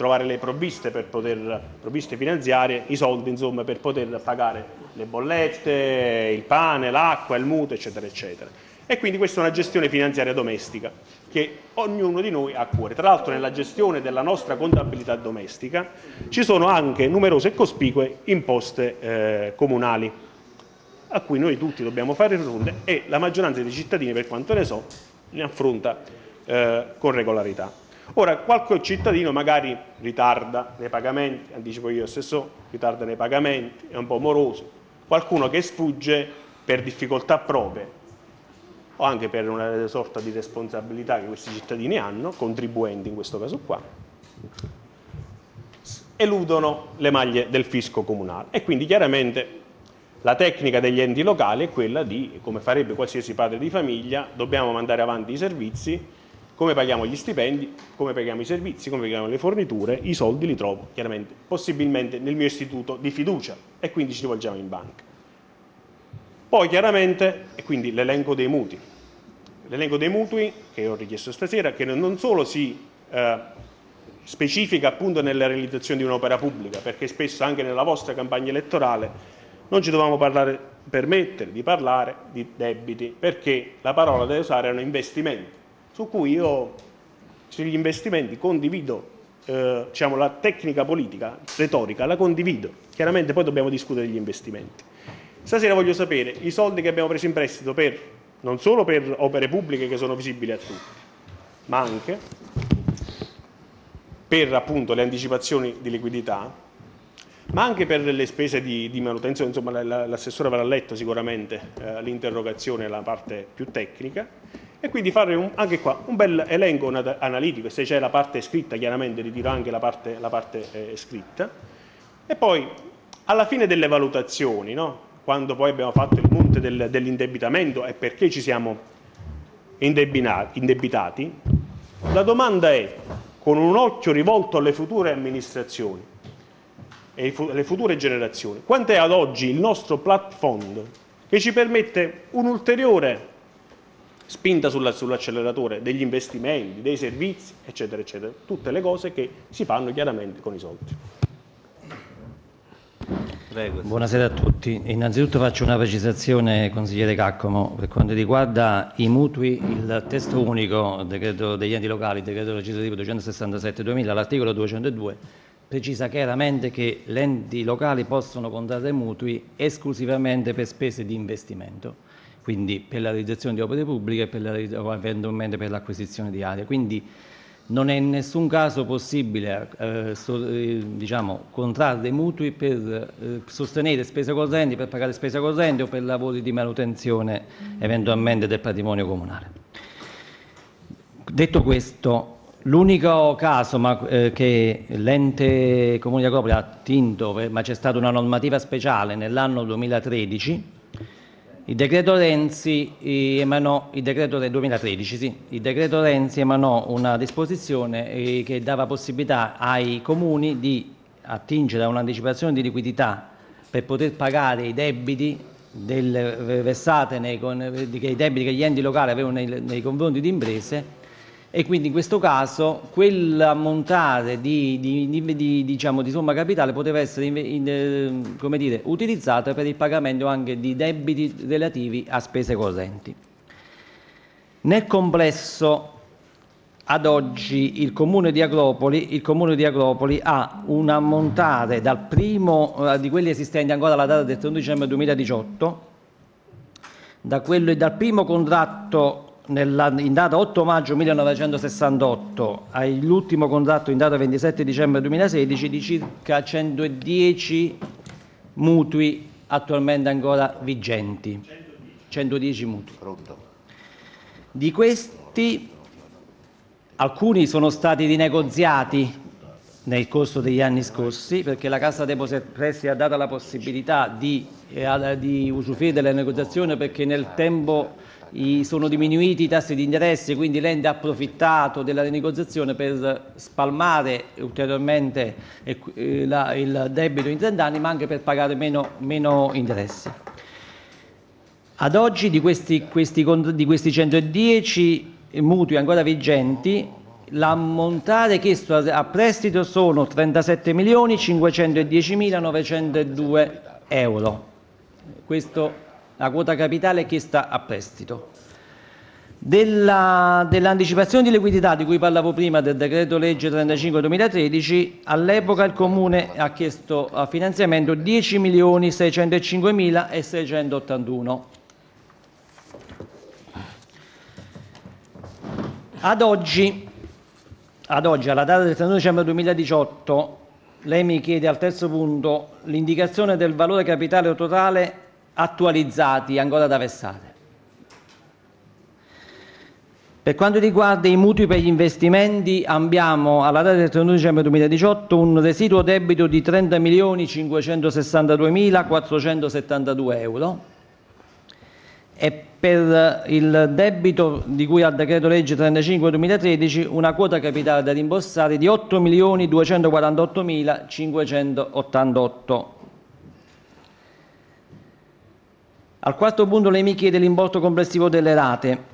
trovare le provviste, poter, provviste finanziarie, i soldi insomma, per poter pagare le bollette, il pane, l'acqua, il mutuo, eccetera, eccetera. E quindi questa è una gestione finanziaria domestica che ognuno di noi ha a cuore. Tra l'altro nella gestione della nostra contabilità domestica ci sono anche numerose e cospicue imposte eh, comunali a cui noi tutti dobbiamo fare fronte e la maggioranza dei cittadini, per quanto ne so, ne affronta eh, con regolarità. Ora, qualche cittadino magari ritarda nei pagamenti, anticipo io stesso, ritarda nei pagamenti, è un po' moroso, qualcuno che sfugge per difficoltà proprie o anche per una sorta di responsabilità che questi cittadini hanno, contribuenti in questo caso qua, eludono le maglie del fisco comunale. E quindi chiaramente la tecnica degli enti locali è quella di, come farebbe qualsiasi padre di famiglia, dobbiamo mandare avanti i servizi, come paghiamo gli stipendi, come paghiamo i servizi, come paghiamo le forniture, i soldi li trovo chiaramente, possibilmente nel mio istituto di fiducia e quindi ci rivolgiamo in banca. Poi chiaramente, e quindi l'elenco dei mutui, l'elenco dei mutui che ho richiesto stasera, che non solo si eh, specifica appunto nella realizzazione di un'opera pubblica, perché spesso anche nella vostra campagna elettorale non ci dovevamo parlare, permettere di parlare di debiti, perché la parola da usare erano investimenti, su cui io sugli investimenti condivido eh, diciamo, la tecnica politica, retorica, la condivido. Chiaramente poi dobbiamo discutere degli investimenti. Stasera voglio sapere i soldi che abbiamo preso in prestito per, non solo per opere pubbliche che sono visibili a tutti, ma anche per appunto, le anticipazioni di liquidità, ma anche per le spese di, di manutenzione. Insomma, l'assessore avrà letto sicuramente eh, l'interrogazione, la parte più tecnica, e quindi fare un, anche qua un bel elenco analitico, se c'è la parte scritta chiaramente ritiro anche la parte, la parte eh, scritta, e poi alla fine delle valutazioni, no? quando poi abbiamo fatto il monte del, dell'indebitamento e perché ci siamo indebitati, la domanda è con un occhio rivolto alle future amministrazioni e alle future generazioni. Quanto è ad oggi il nostro platform che ci permette un'ulteriore spinta sull'acceleratore degli investimenti, dei servizi, eccetera, eccetera. Tutte le cose che si fanno chiaramente con i soldi. Prego. Buonasera a tutti. Innanzitutto faccio una precisazione, consigliere Caccomo, per quanto riguarda i mutui, il testo unico decreto degli enti locali, decreto legislativo 267-2000, l'articolo 202, precisa chiaramente che gli enti locali possono contrarre mutui esclusivamente per spese di investimento, quindi per la realizzazione di opere pubbliche e eventualmente per l'acquisizione di aree. Quindi non è in nessun caso possibile eh, so, eh, diciamo, contrarre mutui per eh, sostenere spese correnti, per pagare spese correnti o per lavori di manutenzione eventualmente del patrimonio comunale. Detto questo, l'unico caso ma, eh, che l'ente Comune di Acropoli ha attinto, ma c'è stata una normativa speciale nell'anno 2013, il decreto Renzi emanò, il decreto del 2013, sì, il decreto Renzi emanò una disposizione eh, che dava possibilità ai comuni di attingere a un'anticipazione di liquidità per poter pagare i debiti del, versate nei, i debiti che gli enti locali avevano nei, nei confronti di imprese e quindi in questo caso quell'ammontare di, di, di, diciamo, di, somma capitale poteva essere in, in, dire, utilizzata per il pagamento anche di debiti relativi a spese correnti. Nel complesso ad oggi il Comune di Agropoli, il Comune di Agropoli ha un ammontare dal primo, eh, di quelli esistenti ancora alla data del 31 dicembre 2018, da quello, dal primo contratto nella, in data 8 maggio 1968 all'ultimo contratto in data 27 dicembre 2016 di circa 110 mutui attualmente ancora vigenti. 110 mutui. Di questi alcuni sono stati rinegoziati nel corso degli anni scorsi perché la Cassa dei Prestiti ha dato la possibilità di, eh, di usufruire della negoziazione perché nel tempo sono diminuiti i tassi di interesse, quindi l'ente ha approfittato della rinegoziazione per spalmare ulteriormente eh, il debito in 30 anni, ma anche per pagare meno, meno interessi. Ad oggi di questi, questi, di questi 110 mutui ancora vigenti, l'ammontare chiesto a prestito sono 37 milioni 510 mila 902 euro. Questo la quota capitale chiesta a prestito. Dell'anticipazione di liquidità di cui parlavo prima del decreto legge 35-2013, all'epoca il Comune ha chiesto a finanziamento 10 milioni 605 mila e 681. Ad oggi, ad oggi, alla data del 31 dicembre 2018, lei mi chiede al terzo punto l'indicazione del valore capitale totale attualizzati ancora da versare. Per quanto riguarda i mutui per gli investimenti abbiamo alla data del 31 dicembre 2018 un residuo debito di 30 milioni 562 472 euro e per il debito di cui al decreto legge 35 2013 una quota capitale da rimborsare di 8 milioni Al quarto punto lei mi chiede l'importo complessivo delle rate.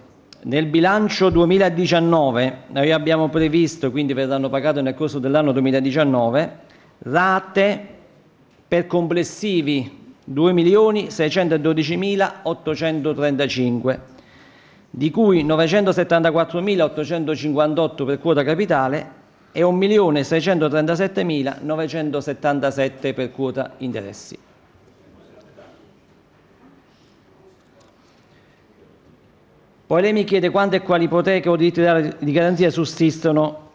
Nel bilancio 2019 noi abbiamo previsto, quindi verranno pagate nel corso dell'anno 2019, rate per complessivi 2.612.835, di cui 974.858 per quota capitale e 1.637.977 per quota interessi. Poi lei mi chiede quante e quali ipoteche o diritti di garanzia sussistono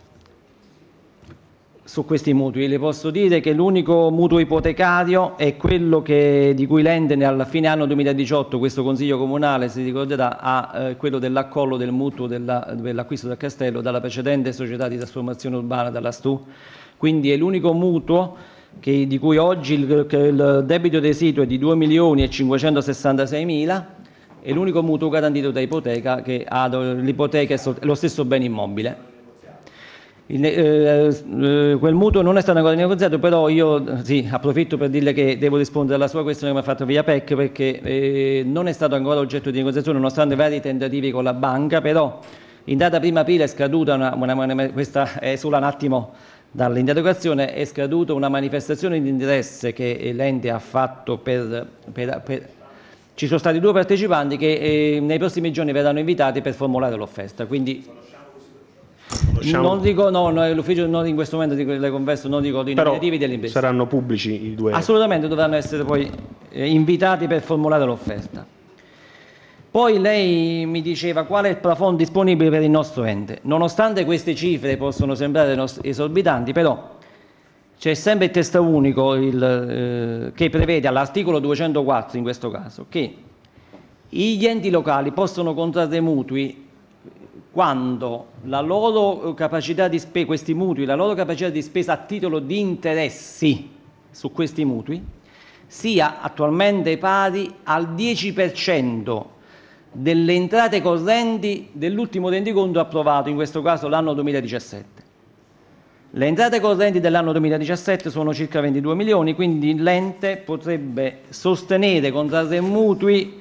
su questi mutui. Le posso dire che l'unico mutuo ipotecario è quello che, di cui l'ente al fine anno 2018, questo Consiglio Comunale, si ricorderà, ha eh, quello dell'accollo del mutuo dell'acquisto del castello dalla precedente società di trasformazione urbana, dalla STU. Quindi è l'unico mutuo che, di cui oggi il, il debito residuo è di 2 milioni e 566 mila è l'unico mutuo garantito da ipoteca che ha l'ipoteca è lo stesso bene immobile. Il, eh, eh, quel mutuo non è stato ancora negoziato, però io sì, approfitto per dirle che devo rispondere alla sua questione che mi ha fatto via PEC perché eh, non è stato ancora oggetto di negoziazione nonostante vari tentativi con la banca, però in data prima aprile è scaduta, una, una, una, questa esula un attimo dall'interrogazione, è scaduta una manifestazione di interesse che l'ente ha fatto per, per, per ci sono stati due partecipanti che eh, nei prossimi giorni verranno invitati per formulare l'offerta. Quindi non dico no, no l'ufficio non in questo momento le converso, non dico di nominativi dell'impresa. Saranno pubblici i due? Assolutamente dovranno essere poi eh, invitati per formulare l'offerta. Poi lei mi diceva qual è il plafond disponibile per il nostro ente. Nonostante queste cifre possono sembrare esorbitanti, però c'è sempre il testo unico il, eh, che prevede all'articolo 204 in questo caso che gli enti locali possono contrarre mutui quando questi mutui, la loro capacità di spesa a titolo di interessi su questi mutui sia attualmente pari al 10% delle entrate correnti dell'ultimo rendiconto approvato, in questo caso l'anno 2017. Le entrate correnti dell'anno 2017 sono circa 22 milioni, quindi l'ente potrebbe sostenere contrarre mutui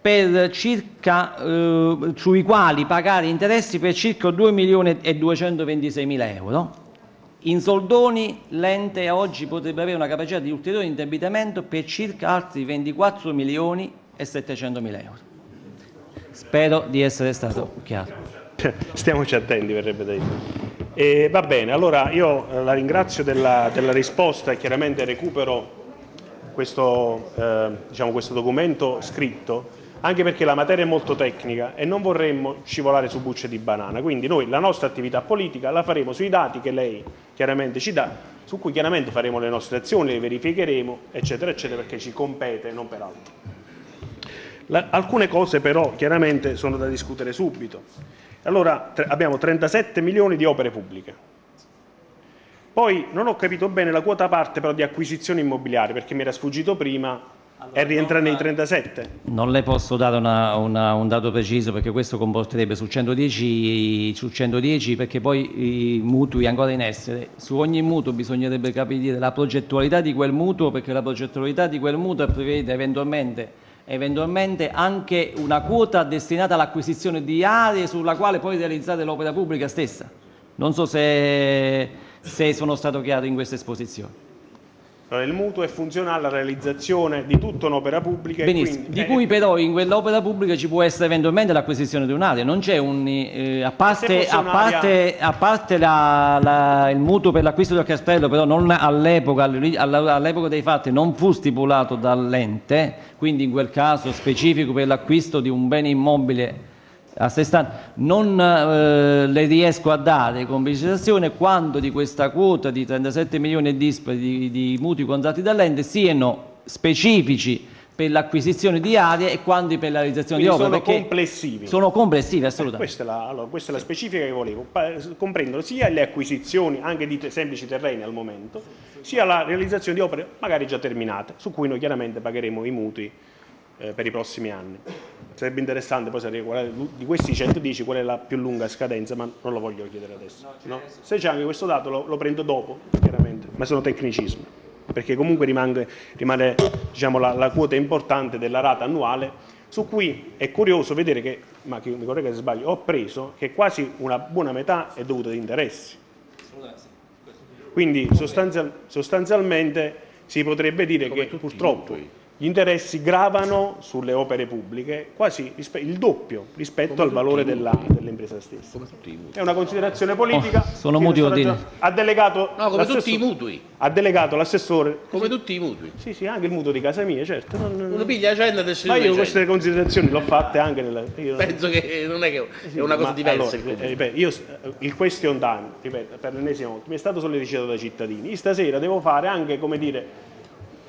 per circa, eh, sui quali pagare interessi per circa 2 milioni e 226 mila euro. In soldoni l'ente oggi potrebbe avere una capacità di ulteriore indebitamento per circa altri 24 milioni e 700 mila euro. Spero di essere stato chiaro. (laughs) Stiamoci attenti, verrebbe detto. E va bene, allora io eh, la ringrazio della, della risposta e chiaramente recupero questo, eh, diciamo, questo documento scritto anche perché la materia è molto tecnica e non vorremmo scivolare su bucce di banana. Quindi noi la nostra attività politica la faremo sui dati che lei chiaramente ci dà, su cui chiaramente faremo le nostre azioni, le verificheremo, eccetera, eccetera, perché ci compete, non per altro. La, alcune cose però chiaramente sono da discutere subito. Allora abbiamo 37 milioni di opere pubbliche. Poi non ho capito bene la quota parte però di acquisizioni immobiliari perché mi era sfuggito prima allora, e rientra nei 37? Non le posso dare una, una, un dato preciso perché questo comporterebbe su 110, su 110 perché poi i mutui ancora in essere. Su ogni mutuo bisognerebbe capire la progettualità di quel mutuo perché la progettualità di quel mutuo prevede eventualmente eventualmente anche una quota destinata all'acquisizione di aree sulla quale poi realizzare l'opera pubblica stessa. Non so se, se sono stato chiaro in questa esposizione. Allora, il mutuo è funzionale alla realizzazione di tutta un'opera pubblica. Benissimo, quindi, di cui però in quell'opera pubblica ci può essere eventualmente l'acquisizione di un'area, non c'è un... Eh, a parte, a parte, a parte la, la, il mutuo per l'acquisto del castello, però all'epoca, all'epoca dei fatti non fu stipulato dall'ente, quindi in quel caso specifico per l'acquisto di un bene immobile a sé stante, non eh, le riesco a dare con precisazione quanto di questa quota di 37 milioni dispari di, di mutui contratti dall'ente siano specifici per l'acquisizione di aree e quanti per la realizzazione Quindi di opere. Sono complessivi. Sono complessivi, assolutamente. Eh, questa, è la, allora, questa, è la, specifica che volevo. Comprendono sia le acquisizioni, anche di semplici terreni al momento, sia la realizzazione di opere magari già terminate, su cui noi chiaramente pagheremo i mutui eh, per i prossimi anni. Sarebbe interessante poi sapere di questi 110 qual è la più lunga scadenza, ma non lo voglio chiedere adesso. No? Se c'è anche questo dato lo, lo, prendo dopo, chiaramente, ma sono tecnicismi, perché comunque rimane, rimane diciamo, la, la, quota importante della rata annuale, su cui è curioso vedere che, ma che mi corregga se sbaglio, ho preso che quasi una buona metà è dovuta ad interessi. Quindi sostanzial, sostanzialmente si potrebbe dire Come che purtroppo gli interessi gravano sulle opere pubbliche quasi il doppio rispetto Come al valore dell'impresa stessa. È una considerazione politica. Oh, sono mutui ordini. Ha delegato no, come tutti i mutui. Ha delegato l'assessore. Come sì. tutti i mutui. Sì, sì, anche il mutuo di casa mia, certo. Non, Uno piglia 100 adesso Ma io queste considerazioni l'ho fatte anche nella. Io... Penso che non è che è una cosa diversa. Allora, eh, ripeto, io il question time, ripeto, per l'ennesima volta, mi è stato sollecitato dai cittadini. Io stasera devo fare anche, come dire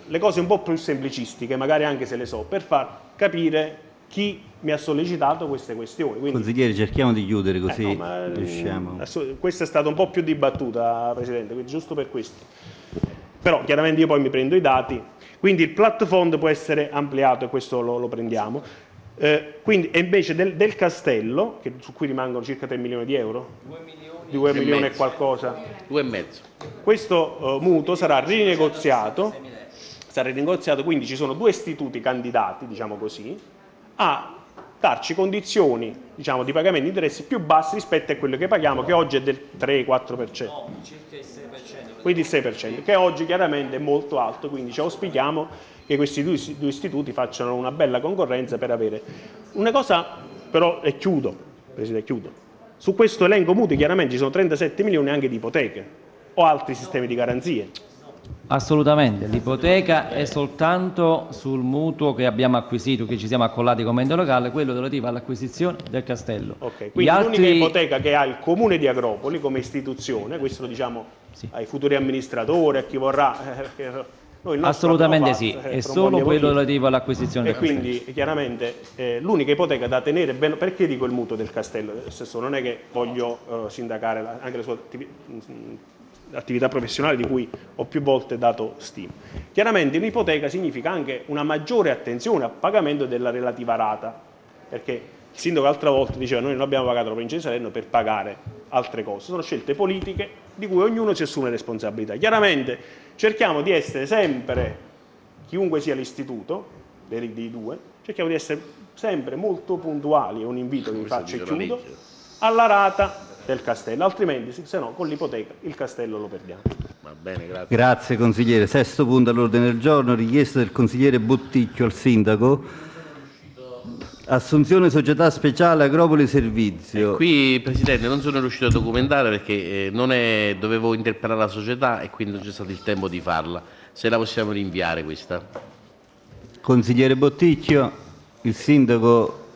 le cose un po' più semplicistiche, magari anche se le so, per far capire chi mi ha sollecitato queste questioni. Quindi, Consigliere, cerchiamo di chiudere così eh no, ma, riusciamo. Questa è stata un po' più dibattuta, Presidente, quindi giusto per questo. Però chiaramente io poi mi prendo i dati, quindi il platform può essere ampliato e questo lo, lo prendiamo. Eh, quindi, e invece del, del castello, che, su cui rimangono circa 3 milioni di euro, 2 milioni, 2 milioni e qualcosa, 2 e mezzo. questo uh, mutuo sarà rinegoziato sarà rinegoziato, quindi ci sono due istituti candidati, diciamo così, a darci condizioni diciamo, di pagamento di interessi più bassi rispetto a quello che paghiamo, che oggi è del 3-4%. No, circa il 6%. Quindi il 6%, che oggi chiaramente è molto alto, quindi ci auspichiamo che questi due, istituti facciano una bella concorrenza per avere una cosa, però, e chiudo, Presidente, chiudo. Su questo elenco mutui chiaramente ci sono 37 milioni anche di ipoteche o altri sistemi di garanzie. Assolutamente, l'ipoteca è soltanto sul mutuo che abbiamo acquisito, che ci siamo accollati come ente locale, quello relativo all'acquisizione del castello. Ok, quindi altri... l'unica ipoteca che ha il comune di Agropoli come istituzione, questo lo diciamo sì. ai futuri amministratori, a chi vorrà... Eh, Assolutamente sì, eh, è solo quello relativo all'acquisizione del castello. E quindi chiaramente eh, l'unica ipoteca da tenere, ben... perché dico il mutuo del castello? Non è che voglio uh, sindacare la, anche le sue attività attività professionale di cui ho più volte dato stima. Chiaramente un'ipoteca significa anche una maggiore attenzione al pagamento della relativa rata, perché il sindaco l'altra volta diceva noi non abbiamo pagato la provincia di Salerno per pagare altre cose, sono scelte politiche di cui ognuno si assume responsabilità. Chiaramente cerchiamo di essere sempre, chiunque sia l'istituto, dei due, cerchiamo di essere sempre molto puntuali, è un invito che vi faccio e chiudo, alla rata del castello, altrimenti se no con l'ipoteca il castello lo perdiamo. Va bene, grazie. Grazie consigliere. Sesto punto all'ordine del giorno, richiesta del consigliere Botticchio al sindaco. Assunzione società speciale Agropoli Servizio. Eh, qui Presidente non sono riuscito a documentare perché eh, non è, dovevo interpellare la società e quindi non c'è stato il tempo di farla. Se la possiamo rinviare questa. Consigliere Botticchio, il sindaco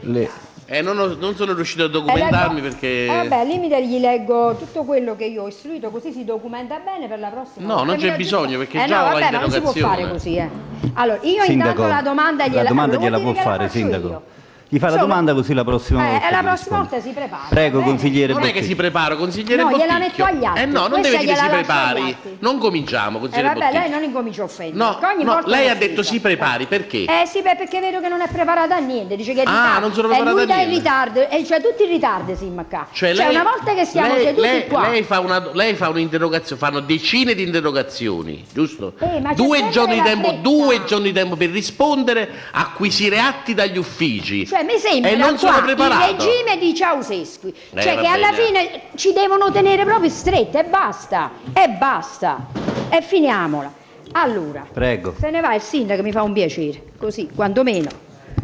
le eh, non, ho, non, sono riuscito a documentarmi eh, leggo, perché... Eh, vabbè, al limite gli leggo tutto quello che io ho istruito, così si documenta bene per la prossima No, non c'è bisogno perché eh, già no, ho vabbè, non si può fare così, eh. Allora, io sindaco, intanto la domanda gliela, la domanda gliela può fare, sindaco. Io. Gli fa la domanda così la prossima eh, volta. la prossima volta si prepara. Prego, consigliere Non è che si prepara, consigliere No, gliela metto agli atti. Eh no, non deve dire si prepari. Non cominciamo, consigliere eh, vabbè, lei non incomincia a offendere. No, no lei ha detto si prepari, perché? Eh sì, perché vedo che non è preparata a niente. Dice che è Ah, non sono preparata a niente. E lui in ritardo, e cioè tutti in ritardo, Simacca. Cioè, cioè lei, una volta che siamo lei, seduti lei, qua. Lei fa, una, lei fa un'interrogazione, fanno decine di interrogazioni, giusto? Eh, due giorni di tempo, due giorni di tempo per rispondere, acquisire atti dagli uffici. Cioè mi sembra non sono preparato. Il regime di Ceausescu, eh, cioè che alla fine ci devono tenere proprio strette e basta, e basta, e finiamola. Allora, Prego. se ne va il sindaco mi fa un piacere, così, quantomeno.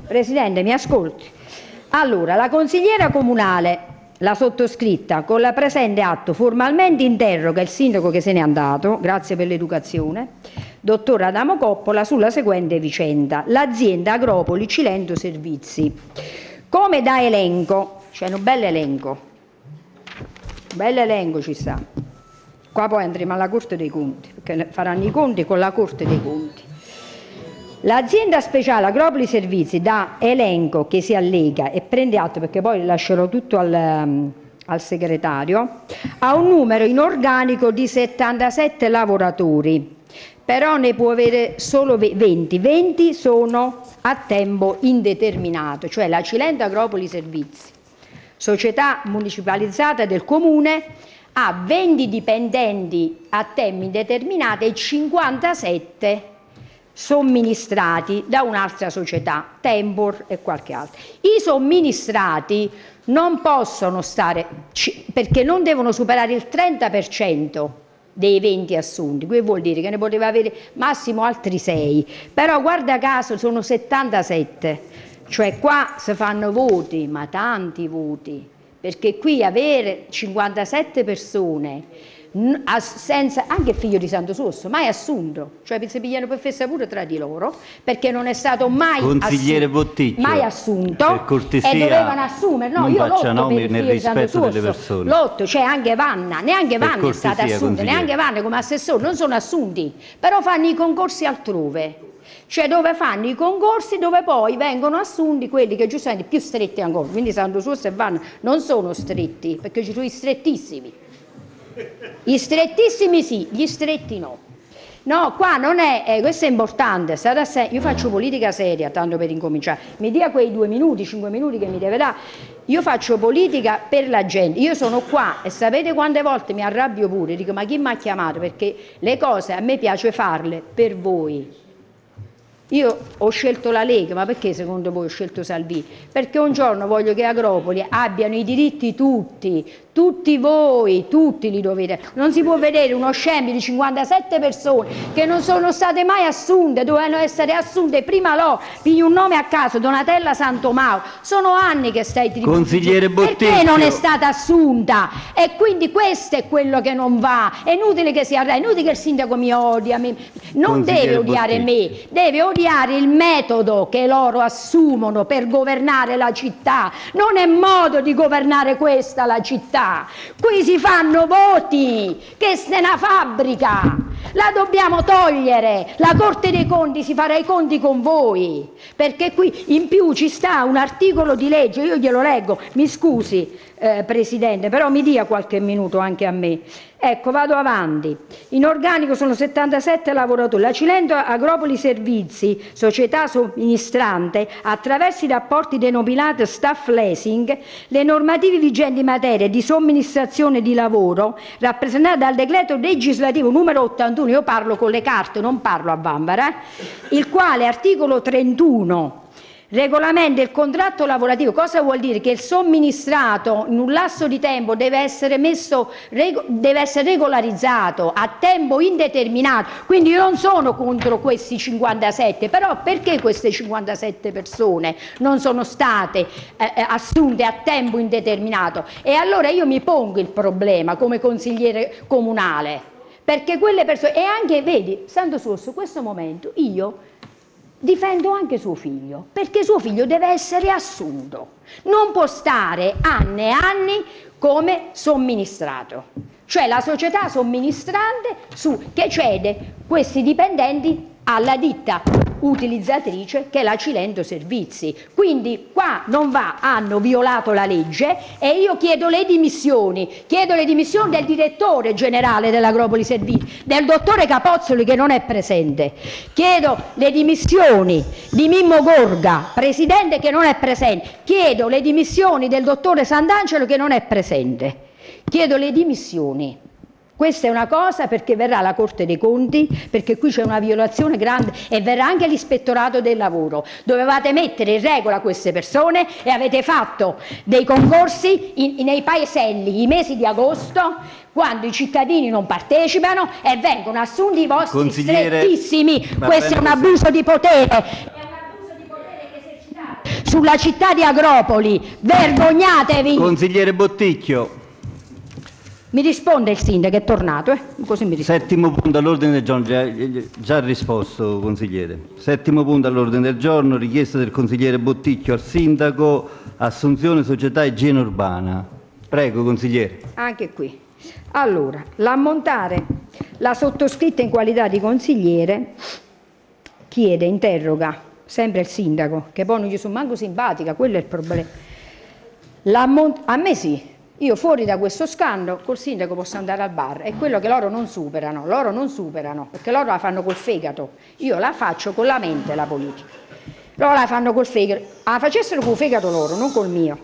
Presidente, mi ascolti. Allora, la consigliera comunale, la sottoscritta, con la presente atto formalmente interroga il sindaco che se n'è andato, grazie per l'educazione, dottor Adamo Coppola, sulla seguente vicenda. L'azienda Agropoli Cilento Servizi come da elenco, cioè un bel elenco, un bel elenco ci sta. Qua poi andremo alla Corte dei Conti, perché faranno i conti con la Corte dei Conti. L'azienda speciale Agropoli Servizi da elenco che si allega e prende atto, perché poi lascerò tutto al, al segretario, ha un numero in organico di 77 lavoratori, però ne può avere solo 20. 20 sono a tempo indeterminato, cioè la Cilento Agropoli Servizi, società municipalizzata del comune, ha 20 dipendenti a tempo indeterminato e 57 somministrati da un'altra società, Tempor e qualche altra. I somministrati non possono stare, perché non devono superare il 30% dei 20 assunti, che vuol dire che ne poteva avere massimo altri 6, però guarda caso sono 77, cioè qua si fanno voti, ma tanti voti, perché qui avere 57 persone senza, anche figlio di Santo Sosso, mai assunto, cioè si pigliano per fessa pure tra di loro, perché non è stato mai Consigliere assunto, Botticchio, mai assunto per cortesia, e dovevano assumere, no, io lotto nomi per il nel rispetto delle persone. lotto, cioè anche Vanna, neanche Vanna è stata cortesia, assunta, neanche Vanna come assessore, non sono assunti, però fanno i concorsi altrove. Cioè dove fanno i concorsi dove poi vengono assunti quelli che giustamente più stretti ancora, quindi Santo Sosso e Vanna non sono stretti, perché ci sono i strettissimi. I strettissimi sì, gli stretti no. No, qua non è, eh, questo è importante, se- io faccio politica seria, tanto per incominciare, mi dia quei due minuti, cinque minuti che mi deve dare, io faccio politica per la gente, io sono qua e sapete quante volte mi arrabbio pure, dico ma chi mi ha chiamato? Perché le cose a me piace farle per voi, io ho scelto la Lega, ma perché secondo voi ho scelto Salvini? Perché un giorno voglio che Agropoli abbiano i diritti tutti, tutti voi, tutti li dovete. Non si può vedere uno scempio di 57 persone che non sono state mai assunte, dovevano essere assunte prima loro, pigli un nome a caso, Donatella Santomao. Sono anni che stai tribunale. Consigliere Perché Botticchio. non è stata assunta? E quindi questo è quello che non va. È inutile che sia, è inutile che il sindaco mi odia, mi- non deve odiare Botticchio. me, deve odiare il metodo che loro assumono per governare la città. Non è modo di governare questa la città. Qui si fanno voti, che se una fabbrica. La dobbiamo togliere. La Corte dei Conti si farà i conti con voi. Perché qui in più ci sta un articolo di legge, io glielo leggo, mi scusi eh, Presidente, però mi dia qualche minuto anche a me. Ecco, vado avanti. In organico sono 77 lavoratori. La Cilento Agropoli Servizi, società somministrante, attraverso i rapporti denominati staff leasing, le normative vigenti in materia di somministrazione di lavoro, rappresentate dal decreto legislativo numero 81, io parlo con le carte, non parlo a Bambara, eh, il quale articolo 31 Regolamento il contratto lavorativo, cosa vuol dire? Che il somministrato in un lasso di tempo deve essere, messo, deve essere regolarizzato a tempo indeterminato, quindi io non sono contro questi 57, però perché queste 57 persone non sono state eh, eh, assunte a tempo indeterminato? E allora io mi pongo il problema come consigliere comunale, perché quelle persone, e anche, vedi, Santo Sosso, in questo momento io difendo anche suo figlio, perché suo figlio deve essere assunto, non può stare anni e anni come somministrato. Cioè la società somministrante su, che cede questi dipendenti alla ditta utilizzatrice che è la Cilento Servizi. Quindi qua non va, hanno violato la legge e io chiedo le dimissioni, chiedo le dimissioni del direttore generale dell'Agropoli Servizi, del dottore Capozzoli che non è presente, chiedo le dimissioni di Mimmo Gorga, presidente che non è presente, chiedo le dimissioni del dottore Sant'Angelo che non è presente, chiedo le dimissioni. Questa è una cosa perché verrà la Corte dei Conti, perché qui c'è una violazione grande e verrà anche l'ispettorato del lavoro. Dovevate mettere in regola queste persone e avete fatto dei concorsi in- in- nei paeselli i mesi di agosto quando i cittadini non partecipano e vengono assunti i vostri Consigliere, strettissimi. Questo è un abuso di potere. Sulla città di Agropoli. Vergognatevi! Consigliere Botticchio, Mi risponde il sindaco, è tornato, eh? così mi risponde. settimo punto all'ordine del giorno, già, già risposto consigliere. Settimo punto all'ordine del giorno, richiesta del consigliere Botticchio al sindaco, assunzione società igiene urbana. Prego consigliere. Anche qui. Allora, l'ammontare, la sottoscritta in qualità di consigliere chiede, interroga, sempre il sindaco, che poi non gli sono manco simpatica, quello è il problema. A me sì, io fuori da questo scandalo col sindaco posso andare al bar, è quello che loro non superano, loro non superano, perché loro la fanno col fegato, io la faccio con la mente la politica. Loro la fanno col fegato, la facessero col fegato loro, non col mio.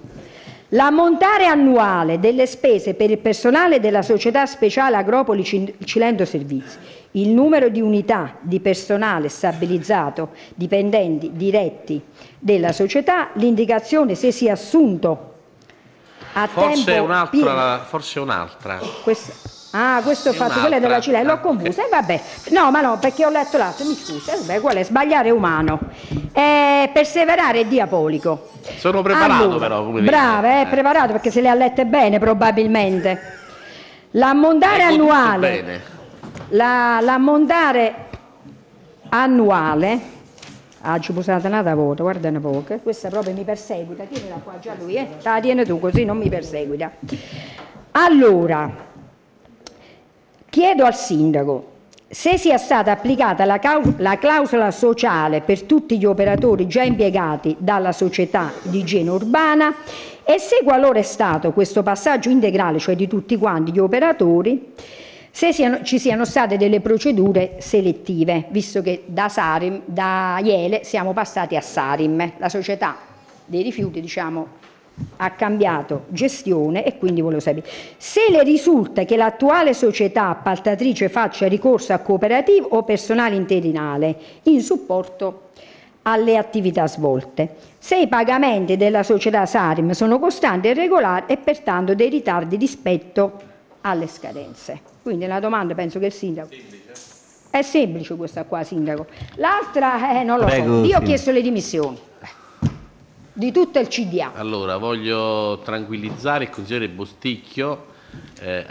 L'ammontare annuale delle spese per il personale della società speciale Agropoli Cilento Servizi, il numero di unità di personale stabilizzato, dipendenti diretti della società, l'indicazione se sia assunto a Forse tempo un'altra, pieno. forse un'altra. Questa- Ah, questo ho fatto, quella è della. Cilei, l'ho confusa. E vabbè, no, ma no, perché ho letto l'altro, mi scusi. Eh, vabbè, quello è sbagliare è umano. Eh, perseverare è diabolico. Sono preparato Allora, però, come. Brava, è Eh. preparato perché se le ha lette bene probabilmente. L'ammontare annuale, la- l'ammontare annuale, ah ci posate una voto, guarda un po', che questa proprio mi perseguita, tienila qua già lui, eh? La tieni tu così non mi perseguita. Allora, chiedo al sindaco se sia stata applicata la, la clausola sociale per tutti gli operatori già impiegati dalla società di igiene urbana e se qualora è stato questo passaggio integrale, cioè di tutti quanti gli operatori, se siano- ci siano state delle procedure selettive, visto che da, Sarim, da Iele siamo passati a Sarim, la società dei rifiuti diciamo, ha cambiato gestione e quindi volevo sapere se le risulta che l'attuale società appaltatrice faccia ricorso a cooperativo o personale interinale in supporto alle attività svolte, se i pagamenti della società Sarim sono costanti e regolari e pertanto dei ritardi rispetto alle scadenze. Quindi la domanda penso che il sindaco... È semplice questa qua, sindaco. L'altra, eh, non lo Prego, so. Io ho chiesto le dimissioni di tutto il CDA. Allora, voglio tranquillizzare il consigliere Bosticchio. eh,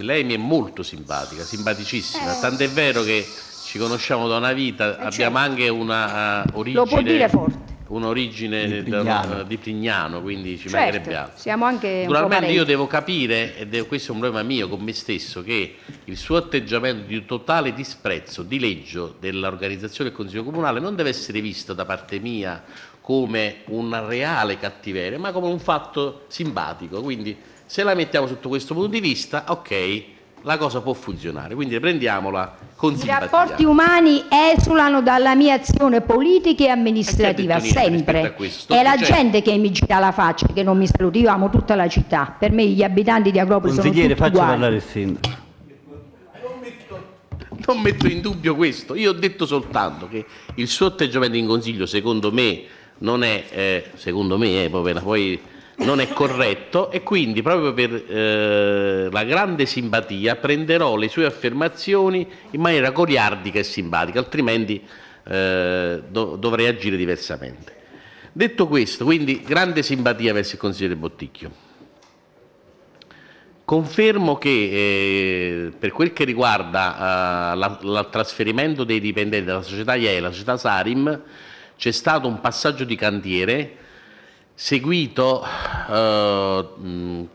lei mi è molto simpatica, simpaticissima. Tant'è vero che ci conosciamo da una vita, abbiamo certo. anche una uh, origine. Lo può dire forte. Un'origine Di Prignano. di Prignano, quindi ci mancherebbe Certo, altro. siamo anche Naturalmente io devo capire, è questo è un problema mio con me stesso, che il suo atteggiamento di totale disprezzo, dileggio dell'organizzazione del Consiglio Comunale non deve essere visto da parte mia come una reale cattiveria, ma come un fatto simpatico. Quindi se la mettiamo sotto questo punto di vista, ok, la cosa può funzionare. Quindi prendiamola con I rapporti umani esulano dalla mia azione politica e amministrativa, E niente rispetto sempre. È la dicendo- gente che mi gira la faccia, che non mi saluta. Io amo tutta la città. Per me gli abitanti di Agropoli sono Consigliere, tutti uguali. parlare il sindaco. Non metto in dubbio questo, io ho detto soltanto che il suo atteggiamento in consiglio, secondo me, non è, eh, secondo me, eh, poi, poi non è corretto e quindi proprio per eh, la grande simpatia prenderò le sue affermazioni in maniera goliardica e simpatica, altrimenti eh, do- dovrei agire diversamente. Detto questo, quindi grande simpatia verso il consigliere Botticchio. Confermo che eh, per quel che riguarda eh, il trasferimento dei dipendenti dalla società IE alla società Sarim c'è stato un passaggio di cantiere seguito eh,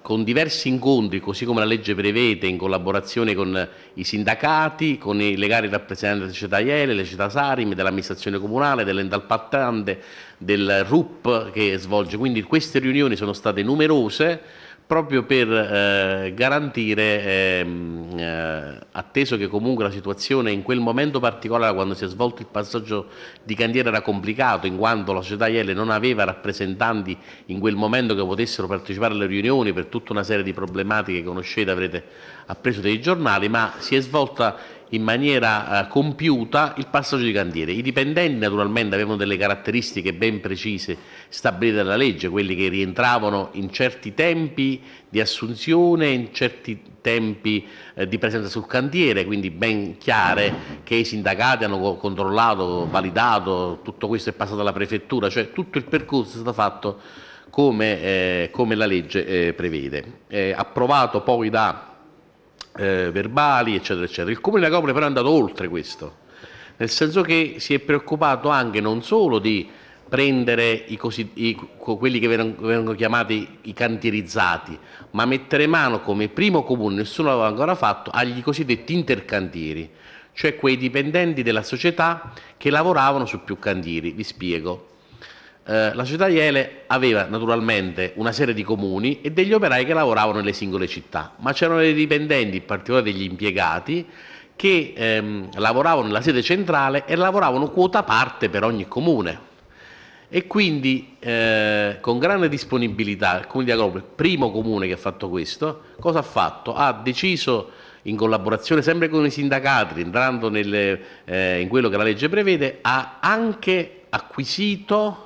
con diversi incontri, così come la legge prevede, in collaborazione con i sindacati, con i legali rappresentanti della società IELE, le società Sarim, dell'amministrazione comunale, dell'Endalpattante, del RUP che svolge. Quindi queste riunioni sono state numerose proprio per eh, garantire, ehm, eh, atteso che comunque la situazione in quel momento particolare, quando si è svolto il passaggio di cantiere, era complicato, in quanto la società IEL non aveva rappresentanti in quel momento che potessero partecipare alle riunioni per tutta una serie di problematiche che conoscete, avrete appreso dai giornali, ma si è svolta in maniera eh, compiuta il passaggio di cantiere. I dipendenti naturalmente avevano delle caratteristiche ben precise stabilite dalla legge, quelli che rientravano in certi tempi di assunzione, in certi tempi eh, di presenza sul cantiere, quindi ben chiare che i sindacati hanno co- controllato, validato, tutto questo è passato alla prefettura, cioè tutto il percorso è stato fatto come, eh, come la legge eh, prevede. Eh, approvato poi da eh, verbali, eccetera, eccetera. Il Comune di Agropoli però è andato oltre questo, nel senso che si è preoccupato anche non solo di prendere i cosi- i- quelli che vengono chiamati i cantierizzati, ma mettere mano come primo comune, nessuno l'aveva ancora fatto, agli cosiddetti intercantieri, cioè quei dipendenti della società che lavoravano su più cantieri. Vi spiego. Eh, la società Iele aveva naturalmente una serie di comuni e degli operai che lavoravano nelle singole città, ma c'erano dei dipendenti, in particolare degli impiegati, che ehm, lavoravano nella sede centrale e lavoravano quota parte per ogni comune. E quindi eh, con grande disponibilità il Comune di Agropoli, primo comune che ha fatto questo, cosa ha fatto? Ha deciso in collaborazione sempre con i sindacati, entrando nelle, eh, in quello che la legge prevede, ha anche acquisito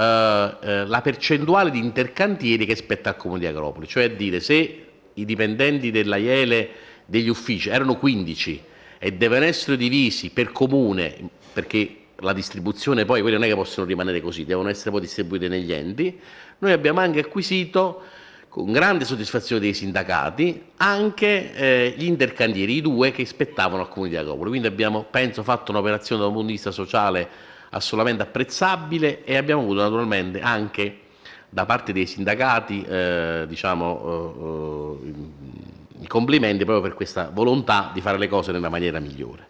eh, eh, la percentuale di intercantieri che spetta al Comune di Agropoli, cioè dire se i dipendenti della Iele degli uffici, erano 15 e devono essere divisi per comune, perché la distribuzione poi, quelli non è che possono rimanere così, devono essere poi distribuite negli enti, noi abbiamo anche acquisito con grande soddisfazione dei sindacati anche eh, gli intercandieri, i due che spettavano al Comune di Agropoli. Quindi abbiamo, penso, fatto un'operazione da un punto di vista sociale assolutamente apprezzabile e abbiamo avuto naturalmente anche da parte dei sindacati eh, diciamo, eh, eh i complimenti proprio per questa volontà di fare le cose nella maniera migliore.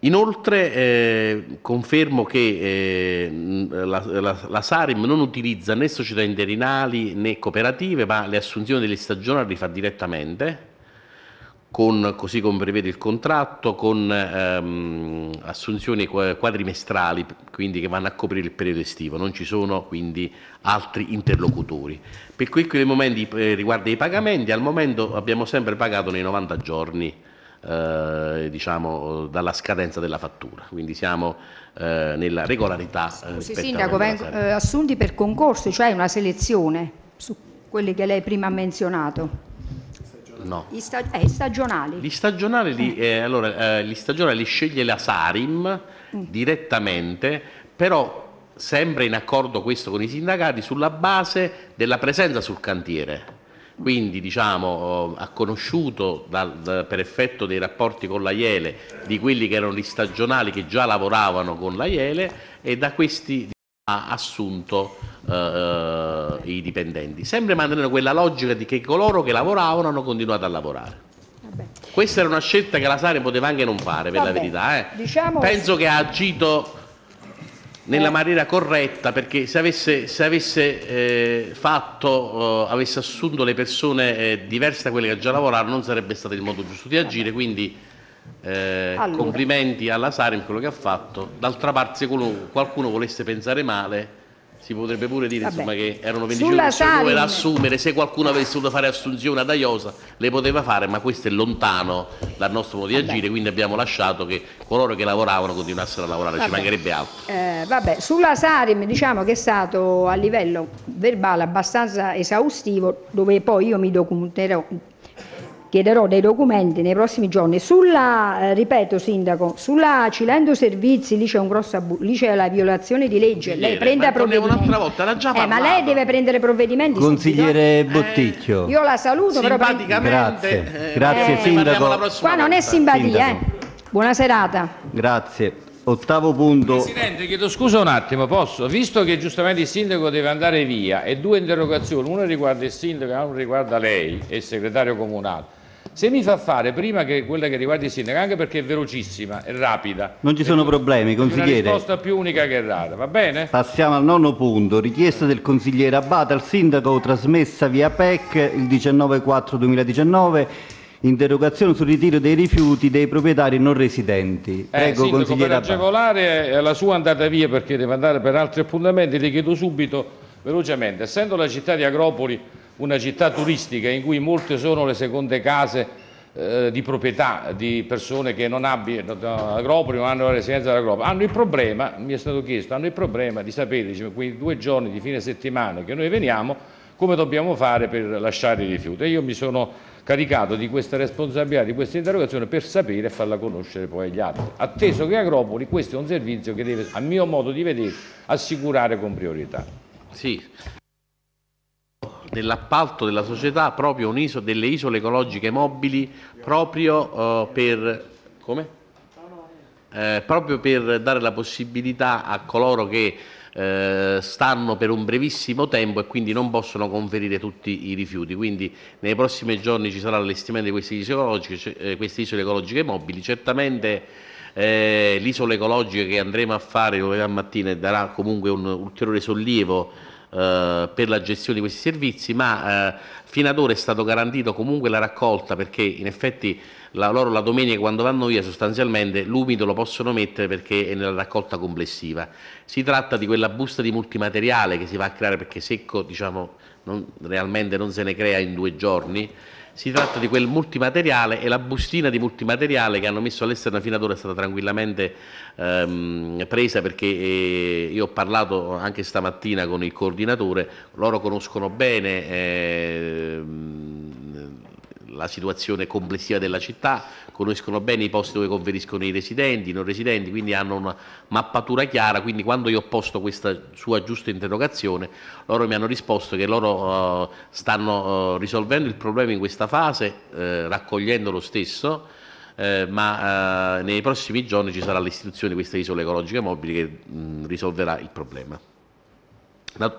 Inoltre eh, confermo che eh, la, la, la, Sarim non utilizza né società interinali né cooperative, ma le assunzioni degli stagionali li fa direttamente, con, così come prevede il contratto, con ehm, assunzioni quadrimestrali, quindi che vanno a coprire il periodo estivo, non ci sono quindi altri interlocutori. Per quel che eh, riguarda i pagamenti, al momento abbiamo sempre pagato nei 90 giorni eh, diciamo, dalla scadenza della fattura, quindi siamo eh, nella regolarità. Eh, Scusi Sindaco, vengono eh, assunti per concorso, cioè una selezione su quelli che lei prima ha menzionato? No. I, sta- eh, stagionali? Gli stagionali, li, eh. eh allora, gli stagionali li sceglie la Sarim mm. direttamente, però sempre in accordo questo con i sindacati sulla base della presenza sul cantiere quindi diciamo, ha conosciuto dal, per effetto dei rapporti con la Iele di quelli che erano gli stagionali che già lavoravano con la Iele e da questi ha assunto eh, i dipendenti, sempre mantenendo quella logica di che coloro che lavoravano hanno continuato a lavorare. Questa era una scelta che la Sare poteva anche non fare, per Vabbè. la verità. Eh. Diciamo... Penso che ha agito nella eh. maniera corretta perché se avesse, se avesse eh, fatto, eh, avesse assunto le persone eh, diverse da quelle che già lavoravano non sarebbe stato il modo giusto di agire, quindi eh, allora. complimenti alla Sarim per quello che ha fatto. D'altra parte se qualcuno volesse pensare male si potrebbe pure dire insomma, che erano 25 persone da assumere, se qualcuno avesse voluto fare assunzione ad Aiosa le poteva fare, ma questo è lontano dal nostro modo di vabbè. agire, quindi abbiamo lasciato che coloro che lavoravano continuassero a lavorare, vabbè. ci mancherebbe altro. Eh, vabbè, sulla Sarim diciamo che è stato a livello verbale abbastanza esaustivo, dove poi io mi documenterò chiederò dei documenti nei prossimi giorni. Sulla, eh, ripeto Sindaco, sulla Cilendo Servizi lì c'è un grosso abuso, lì c'è la violazione di legge, Consigliere, lei prenda provvedimenti. un'altra volta, l'ha già eh, ma lei deve prendere provvedimenti Consigliere subito. Botticchio. Eh, io la saluto però Grazie, grazie eh, Sindaco. Qua non è simpatia, eh. Buona serata. Grazie. Ottavo punto. Presidente, chiedo scusa un attimo, posso? Visto che giustamente il sindaco deve andare via e due interrogazioni, una riguarda il sindaco e una riguarda lei e il segretario comunale, se mi fa fare prima che quella che riguarda il sindaco, anche perché è velocissima, è rapida. Non ci sono problemi, consigliere. Una risposta più unica che rara, va bene? Passiamo al nono punto. Richiesta del consigliere Abate al sindaco trasmessa via PEC il 19-4-2019 interrogazione sul ritiro dei rifiuti dei proprietari non residenti. Eh, Prego, eh, consigliere per agevolare la sua andata via perché deve andare per altri appuntamenti, le chiedo subito velocemente, essendo la città di Agropoli una città turistica in cui molte sono le seconde case eh, di proprietà di persone che non abitano Agropoli, non hanno la residenza dell'Agropoli, hanno il problema, mi è stato chiesto, hanno il problema di sapere, diciamo, quei due giorni di fine settimana che noi veniamo, come dobbiamo fare per lasciare i rifiuti. E io mi sono caricato di questa responsabilità, di questa interrogazione per sapere e farla conoscere poi agli altri, atteso che Agropoli questo è un servizio che deve, a mio modo di vedere, assicurare con priorità. Sì, nell'appalto della società proprio iso, delle isole ecologiche mobili proprio, uh, per, eh, proprio per dare la possibilità a coloro che eh, stanno per un brevissimo tempo e quindi non possono conferire tutti i rifiuti. Quindi nei prossimi giorni ci sarà l'allestimento di queste isole ecologiche, eh, queste isole ecologiche mobili. Certamente eh, l'isola ecologica che andremo a fare domani mattina darà comunque un ulteriore sollievo eh, per la gestione di questi servizi, ma eh, fino ad ora è stato garantito comunque la raccolta perché in effetti la, loro la domenica quando vanno via sostanzialmente l'umido lo possono mettere perché è nella raccolta complessiva. Si tratta di quella busta di multimateriale che si va a creare perché secco diciamo, non, realmente non se ne crea in due giorni, si tratta di quel multimateriale e la bustina di multimateriale che hanno messo all'esterno fino ad ora è stata tranquillamente ehm, presa perché eh, io ho parlato anche stamattina con il coordinatore, loro conoscono bene eh, la situazione complessiva della città, conoscono bene i posti dove conferiscono i residenti, i non residenti, quindi hanno una mappatura chiara, quindi quando io ho posto questa sua giusta interrogazione, loro mi hanno risposto che loro uh, stanno uh, risolvendo il problema in questa fase, uh, raccogliendo lo stesso, eh, ma nei prossimi giorni ci sarà l'istituzione di queste isole ecologiche mobili che mh, risolverà il problema.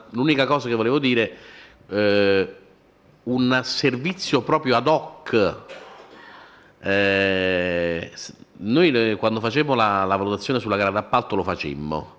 L'unica cosa che volevo dire, eh, un servizio proprio ad hoc, eh, noi quando facevamo la, la, valutazione sulla gara d'appalto lo facemmo,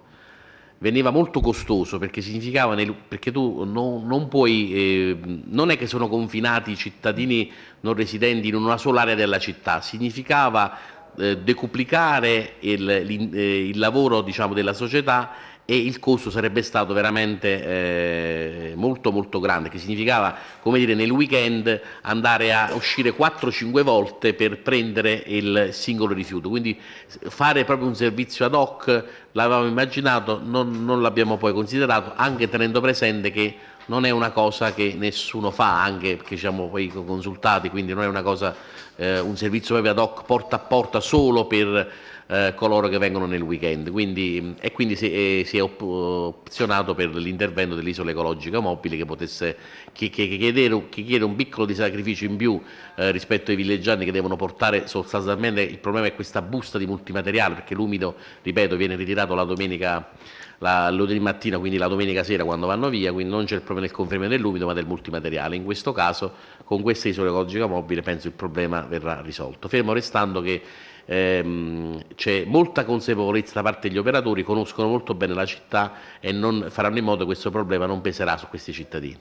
veniva molto costoso perché significava, nel, perché tu non, non puoi, eh, non è che sono confinati i cittadini non residenti in una sola area della città, significava eh, decuplicare il, eh, il lavoro diciamo, della società e il costo sarebbe stato veramente eh, molto molto grande, che significava come dire nel weekend andare a uscire 4-5 volte per prendere il singolo rifiuto, quindi fare proprio un servizio ad hoc l'avevamo immaginato, non, non l'abbiamo poi considerato, anche tenendo presente che non è una cosa che nessuno fa, anche perché siamo poi consultati, quindi non è una cosa, eh, un servizio proprio ad hoc porta a porta solo per eh, coloro che vengono nel weekend quindi, e quindi si è, si è opzionato per l'intervento dell'isola ecologica mobile che potesse che, che, chiedere, che chiede un piccolo di sacrificio in più eh, rispetto ai villeggianti che devono portare sostanzialmente il problema è questa busta di multimateriale perché l'umido, ripeto, viene ritirato la domenica la, lunedì mattina, quindi la domenica sera quando vanno via, quindi non c'è il problema del conferimento dell'umido ma del multimateriale. In questo caso con questa isola ecologica mobile penso il problema verrà risolto, fermo restando che ehm, c'è molta consapevolezza da parte degli operatori, conoscono molto bene la città e non, faranno in modo che questo problema non peserà su questi cittadini.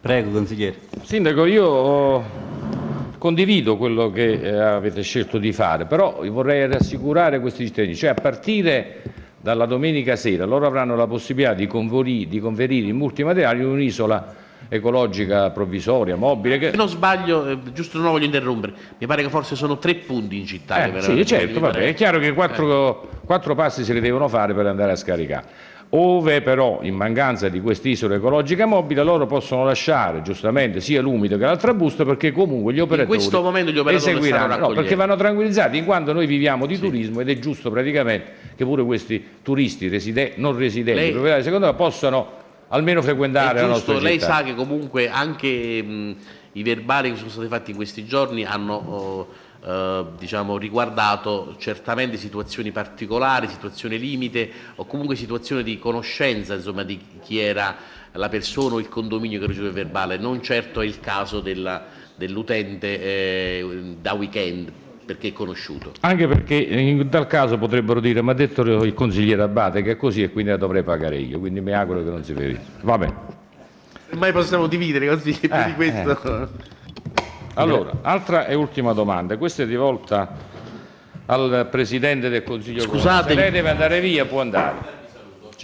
Prego, consigliere. Sindaco, io condivido quello che eh, avete scelto di fare, però vorrei rassicurare questi cittadini, cioè a partire dalla domenica sera loro avranno la possibilità di, di conferire i multimateriali in un'isola ecologica provvisoria, mobile. Che... Se non sbaglio, eh, giusto non voglio interrompere, mi pare che forse sono tre punti in città. Eh, sì, certo, vabbè, è chiaro che quattro, eh. quattro passi se li devono fare per andare a scaricare. Ove però in mancanza di quest'isola ecologica mobile loro possono lasciare giustamente sia l'umido che l'altra busta perché comunque gli operatori in questo momento gli operatori eseguiranno no, perché vanno tranquillizzati in quanto noi viviamo di sì. turismo ed è giusto praticamente che pure questi turisti residenti, non residenti Lei... proprietari secondo me possano almeno frequentare la nostra lei città. sa che comunque anche mh, i verbali che sono stati fatti in questi giorni hanno oh, eh, diciamo, riguardato certamente situazioni particolari, situazioni limite o comunque situazioni di conoscenza insomma, di chi era la persona o il condominio che riceve il verbale, non certo è il caso dell'utente eh, da weekend perché è conosciuto. Anche perché in tal caso potrebbero dire ma ha detto il consigliere Abate che è così e quindi la dovrei pagare io, quindi mi auguro che non si verifichi. Va bene. Mai possiamo dividere così eh, di questo. Eh. Allora, altra e ultima domanda, questa è rivolta al Presidente del Consiglio Scusate. Se lei deve andare via può andare.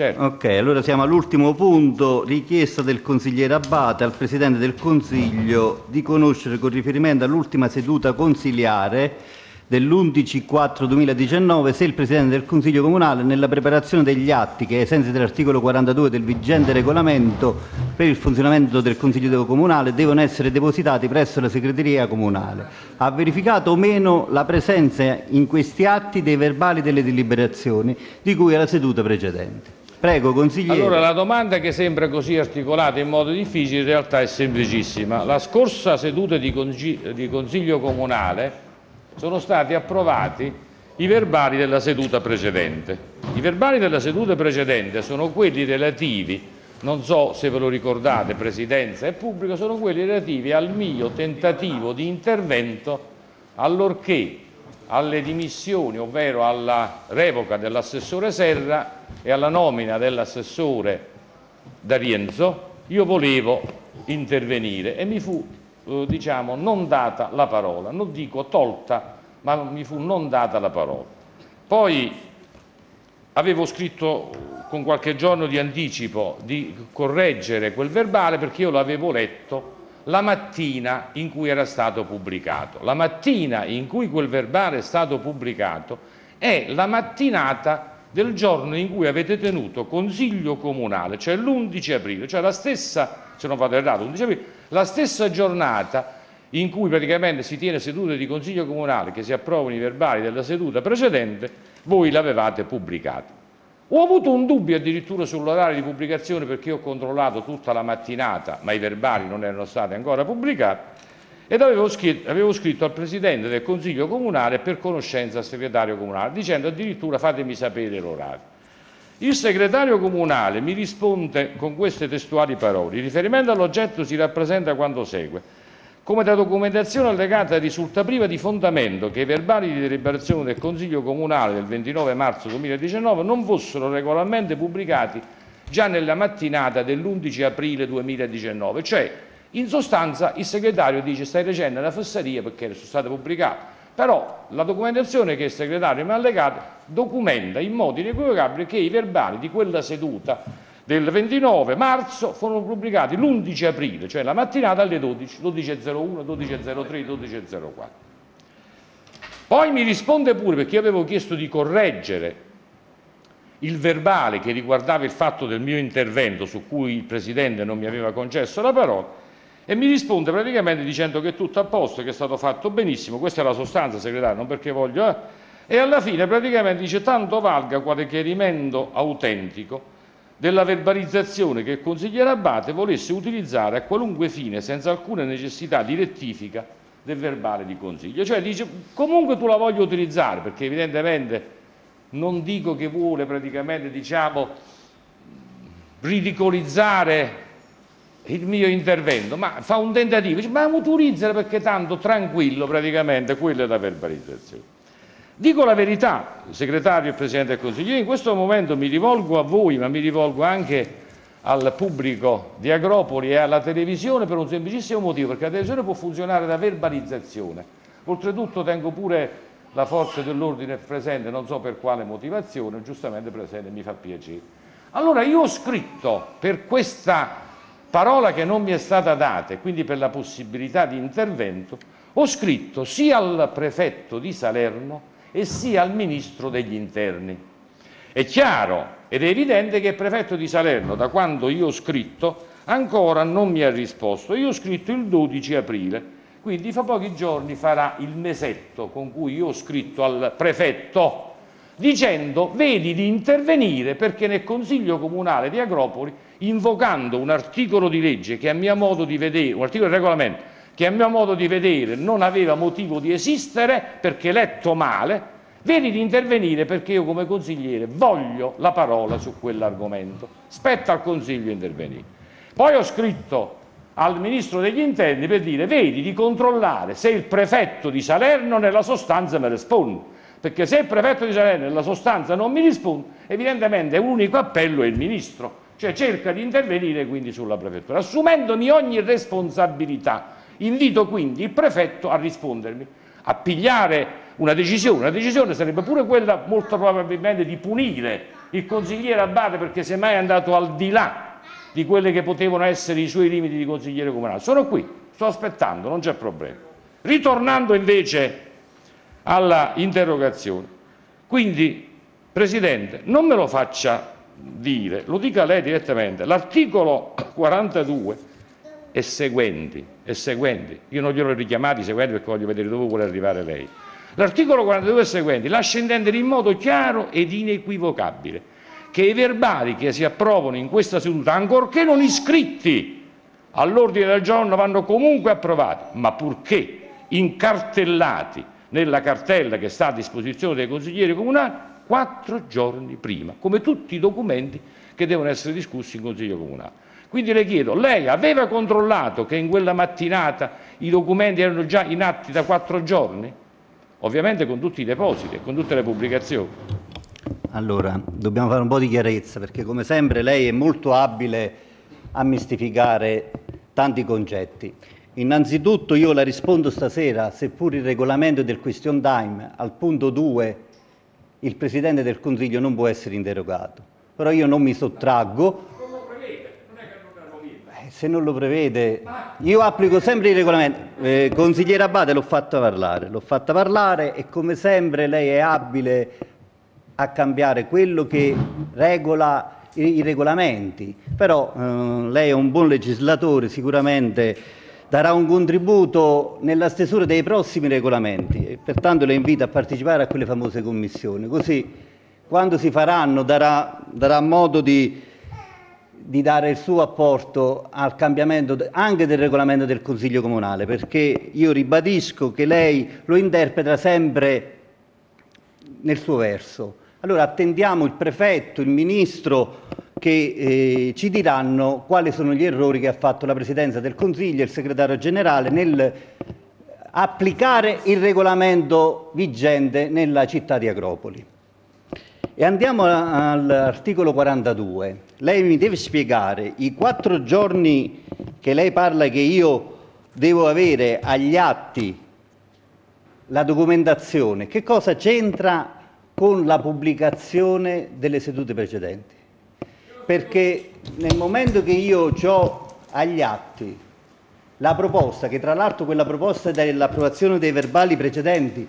Certo. Ok, allora siamo all'ultimo punto, richiesta del consigliere Abate al Presidente del Consiglio di conoscere con riferimento all'ultima seduta consiliare dell'11-4-2019 se il Presidente del Consiglio Comunale nella preparazione degli atti che ai sensi dell'articolo 42 del vigente regolamento per il funzionamento del Consiglio Comunale devono essere depositati presso la segreteria comunale ha verificato o meno la presenza in questi atti dei verbali delle deliberazioni di cui alla seduta precedente. Prego, consigliere. Allora, la domanda che sembra così articolata in modo difficile in realtà è semplicissima. La scorsa seduta di, consiglio, di consiglio comunale sono stati approvati i verbali della seduta precedente. I verbali della seduta precedente sono quelli relativi, non so se ve lo ricordate, Presidenza e Pubblico, sono quelli relativi al mio tentativo di intervento allorché alle dimissioni, ovvero alla revoca dell'assessore Serra e alla nomina dell'assessore D'Arienzo, io volevo intervenire e mi fu eh, diciamo, non data la parola, non dico tolta, ma mi fu non data la parola. Poi avevo scritto con qualche giorno di anticipo di correggere quel verbale perché io l'avevo letto la mattina in cui era stato pubblicato. La mattina in cui quel verbale è stato pubblicato è la mattinata del giorno in cui avete tenuto consiglio comunale, cioè l'11 aprile, cioè la stessa, se non vado errato, 11 aprile, la stessa giornata in cui praticamente si tiene sedute di Consiglio Comunale che si approvano i verbali della seduta precedente, voi l'avevate pubblicato. Ho avuto un dubbio addirittura sull'orario di pubblicazione perché ho controllato tutta la mattinata, ma i verbali non erano stati ancora pubblicati, ed avevo scritto, avevo scritto al Presidente del Consiglio Comunale per conoscenza al Segretario Comunale, dicendo addirittura fatemi sapere l'orario. Il Segretario Comunale mi risponde con queste testuali parole. Il riferimento all'oggetto si rappresenta quanto segue. Come da documentazione allegata risulta priva di fondamento che i verbali di deliberazione del Consiglio Comunale del 29 marzo 2019 non fossero regolarmente pubblicati già nella mattinata dell'11 aprile 2019, cioè in sostanza il segretario dice stai leggendo una fesseria perché sono state pubblicate, però la documentazione che il segretario mi ha allegato documenta in modo inequivocabile che i verbali di quella seduta del 29 marzo furono pubblicati l'11 aprile, cioè la mattinata alle 12, 12.01, 12.03, 12.04. Poi mi risponde pure, perché io avevo chiesto di correggere il verbale che riguardava il fatto del mio intervento su cui il Presidente non mi aveva concesso la parola, e mi risponde praticamente dicendo che è tutto a posto, che è stato fatto benissimo, questa è la sostanza segretaria, non perché voglio, eh? e alla fine praticamente dice tanto valga quale chiarimento autentico della verbalizzazione che il consigliere Abate volesse utilizzare a qualunque fine senza alcuna necessità di rettifica del verbale di consiglio. Cioè dice comunque tu la voglio utilizzare perché evidentemente non dico che vuole praticamente diciamo ridicolizzare il mio intervento, ma fa un tentativo, dice, ma utilizzala perché tanto tranquillo praticamente, quella è la verbalizzazione. Dico la verità, segretario e Presidente del Consiglio, io in questo momento mi rivolgo a voi, ma mi rivolgo anche al pubblico di Agropoli e alla televisione per un semplicissimo motivo, perché la televisione può funzionare da verbalizzazione. Oltretutto tengo pure la forza dell'ordine presente, non so per quale motivazione, giustamente presente, mi fa piacere. Allora io ho scritto per questa parola che non mi è stata data e quindi per la possibilità di intervento, ho scritto sia al prefetto di Salerno e sia al ministro degli interni. È chiaro ed è evidente che il prefetto di Salerno, da quando io ho scritto, ancora non mi ha risposto. Io ho scritto il 12 aprile, quindi fra pochi giorni farà il mesetto con cui io ho scritto al prefetto dicendo vedi di intervenire perché nel Consiglio Comunale di Agropoli invocando un articolo di legge che a mio modo di vedere, un articolo di regolamento che a mio modo di vedere non aveva motivo di esistere perché letto male, vedi di intervenire perché io come consigliere voglio la parola su quell'argomento. Spetta al Consiglio intervenire. Poi ho scritto al Ministro degli Interni per dire vedi di controllare se il prefetto di Salerno nella sostanza mi risponde, perché se il prefetto di Salerno nella sostanza non mi risponde, evidentemente l'unico appello è il Ministro cioè cerca di intervenire quindi sulla prefettura. Assumendomi ogni responsabilità, invito quindi il prefetto a rispondermi, a pigliare una decisione. Una decisione sarebbe pure quella molto probabilmente di punire il consigliere Abate perché semmai è andato al di là di quelli che potevano essere i suoi limiti di consigliere comunale. Sono qui, sto aspettando, non c'è problema. Ritornando invece alla interrogazione, quindi Presidente, non me lo faccia dire, lo dica lei direttamente, l'articolo 42 e seguenti, e seguenti, io non glielo ho richiamati i seguenti perché voglio vedere dove vuole arrivare lei. L'articolo 42 e seguenti lascia intendere in modo chiaro ed inequivocabile che i verbali che si approvano in questa seduta, ancorché non iscritti all'ordine del giorno, vanno comunque approvati, ma purché incartellati nella cartella che sta a disposizione dei consiglieri comunali, quattro giorni prima, come tutti i documenti che devono essere discussi in Consiglio Comunale. Quindi le chiedo, lei aveva controllato che in quella mattinata i documenti erano già in atti da quattro giorni? Ovviamente con tutti i depositi e con tutte le pubblicazioni. Allora, dobbiamo fare un po' di chiarezza perché come sempre lei è molto abile a mistificare tanti concetti. Innanzitutto io la rispondo stasera, seppur il regolamento del question time al punto 2 il Presidente del Consiglio non può essere interrogato. Però io non mi sottraggo. Non lo prevede, non è che non lo eh, Se non lo prevede, io applico sempre il regolamento. Eh, consigliere Abate l'ho fatta parlare, l'ho fatta parlare e come sempre lei è abile a cambiare quello che regola i, i regolamenti. Però eh, lei è un buon legislatore, sicuramente darà un contributo nella stesura dei prossimi regolamenti e pertanto le invito a partecipare a quelle famose commissioni, così quando si faranno darà, darà modo di, di, dare il suo apporto al cambiamento anche del regolamento del Consiglio Comunale, perché io ribadisco che lei lo interpreta sempre nel suo verso. Allora attendiamo il prefetto, il ministro che eh, ci diranno quali sono gli errori che ha fatto la Presidenza del Consiglio e il Segretario Generale nel applicare il regolamento vigente nella città di Agropoli. E andiamo all'articolo 42. Lei mi deve spiegare i quattro giorni che lei parla che io devo avere agli atti la documentazione, che cosa c'entra con la pubblicazione delle sedute precedenti? perché nel momento che io ho agli atti la proposta, che tra l'altro quella proposta dell'approvazione dei verbali precedenti,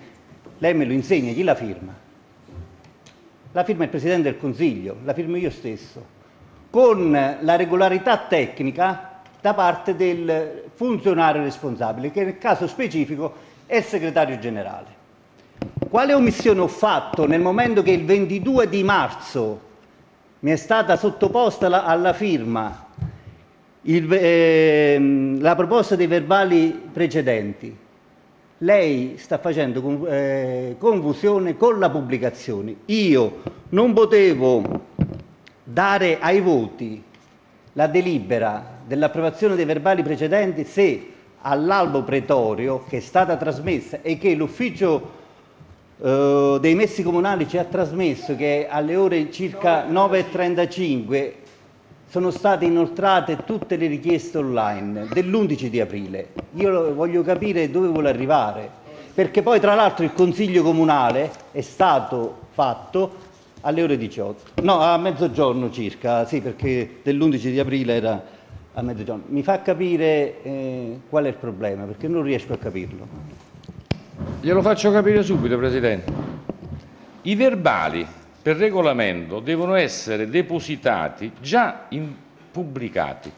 lei me lo insegna, chi la firma? La firma il Presidente del Consiglio, la firmo io stesso, con la regolarità tecnica da parte del funzionario responsabile, che nel caso specifico è il segretario generale. Quale omissione ho fatto nel momento che il 22 di marzo mi è stata sottoposta la, alla firma il, eh, la proposta dei verbali precedenti. Lei sta facendo eh, confusione con la pubblicazione. Io non potevo dare ai voti la delibera dell'approvazione dei verbali precedenti se all'albo pretorio che è stata trasmessa e che l'ufficio eh, dei messi comunali ci ha trasmesso che alle ore circa 9.35 sono state inoltrate tutte le richieste online dell'11 di aprile. Io voglio capire dove vuole arrivare, perché poi tra l'altro il Consiglio Comunale è stato fatto alle ore 18, no a mezzogiorno circa, sì perché dell'11 di aprile era a mezzogiorno. Mi fa capire eh, qual è il problema, perché non riesco a capirlo. Glielo faccio capire subito, Presidente. I verbali per regolamento devono essere depositati già pubblicati.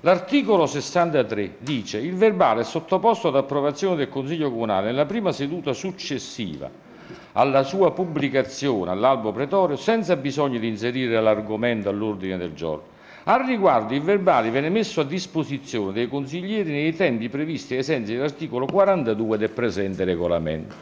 L'articolo 63 dice il verbale è sottoposto ad approvazione del Consiglio Comunale nella prima seduta successiva alla sua pubblicazione all'albo pretorio senza bisogno di inserire l'argomento all'ordine del giorno. Al riguardo il verbale viene messo a disposizione dei consiglieri nei tempi previsti ai sensi dell'articolo 42 del presente regolamento.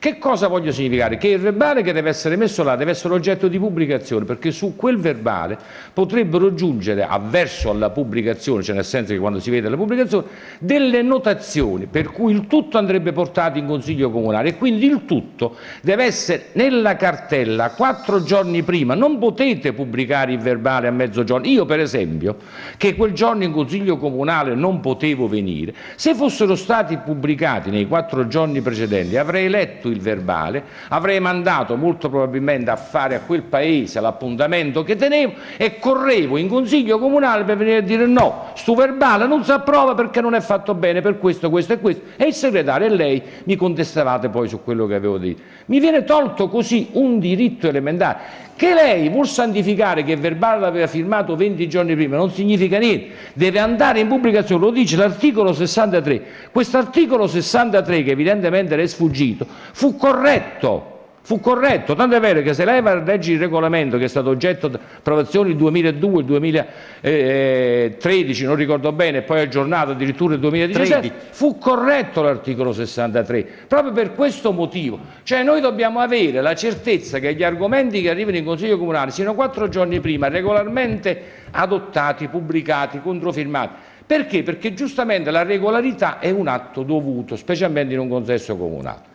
Che cosa voglio significare? Che il verbale che deve essere messo là deve essere oggetto di pubblicazione, perché su quel verbale potrebbero giungere, avverso alla pubblicazione, cioè nel senso che quando si vede la pubblicazione, delle notazioni, per cui il tutto andrebbe portato in Consiglio Comunale e quindi il tutto deve essere nella cartella quattro giorni prima. Non potete pubblicare il verbale a mezzogiorno. Io, per esempio, che quel giorno in Consiglio Comunale non potevo venire, se fossero stati pubblicati nei quattro giorni precedenti avrei letto il verbale, avrei mandato molto probabilmente a fare a quel paese l'appuntamento che tenevo e correvo in consiglio comunale per venire a dire no, sto verbale non si approva perché non è fatto bene per questo, questo e questo e il segretario e lei mi contestavate poi su quello che avevo detto. Mi viene tolto così un diritto elementare che lei vuol santificare che il verbale l'aveva firmato 20 giorni prima non significa niente, deve andare in pubblicazione, lo dice l'articolo 63. Questo articolo 63 che evidentemente le è sfuggito fu corretto fu corretto, tanto è vero che se lei va a leggere il regolamento che è stato oggetto di approvazione il 2002, il 2013, non ricordo bene, poi aggiornato addirittura il 2017, 13. fu corretto l'articolo 63, proprio per questo motivo. Cioè noi dobbiamo avere la certezza che gli argomenti che arrivano in Consiglio Comunale siano quattro giorni prima regolarmente adottati, pubblicati, controfirmati. Perché? Perché giustamente la regolarità è un atto dovuto, specialmente in un consesso comunale.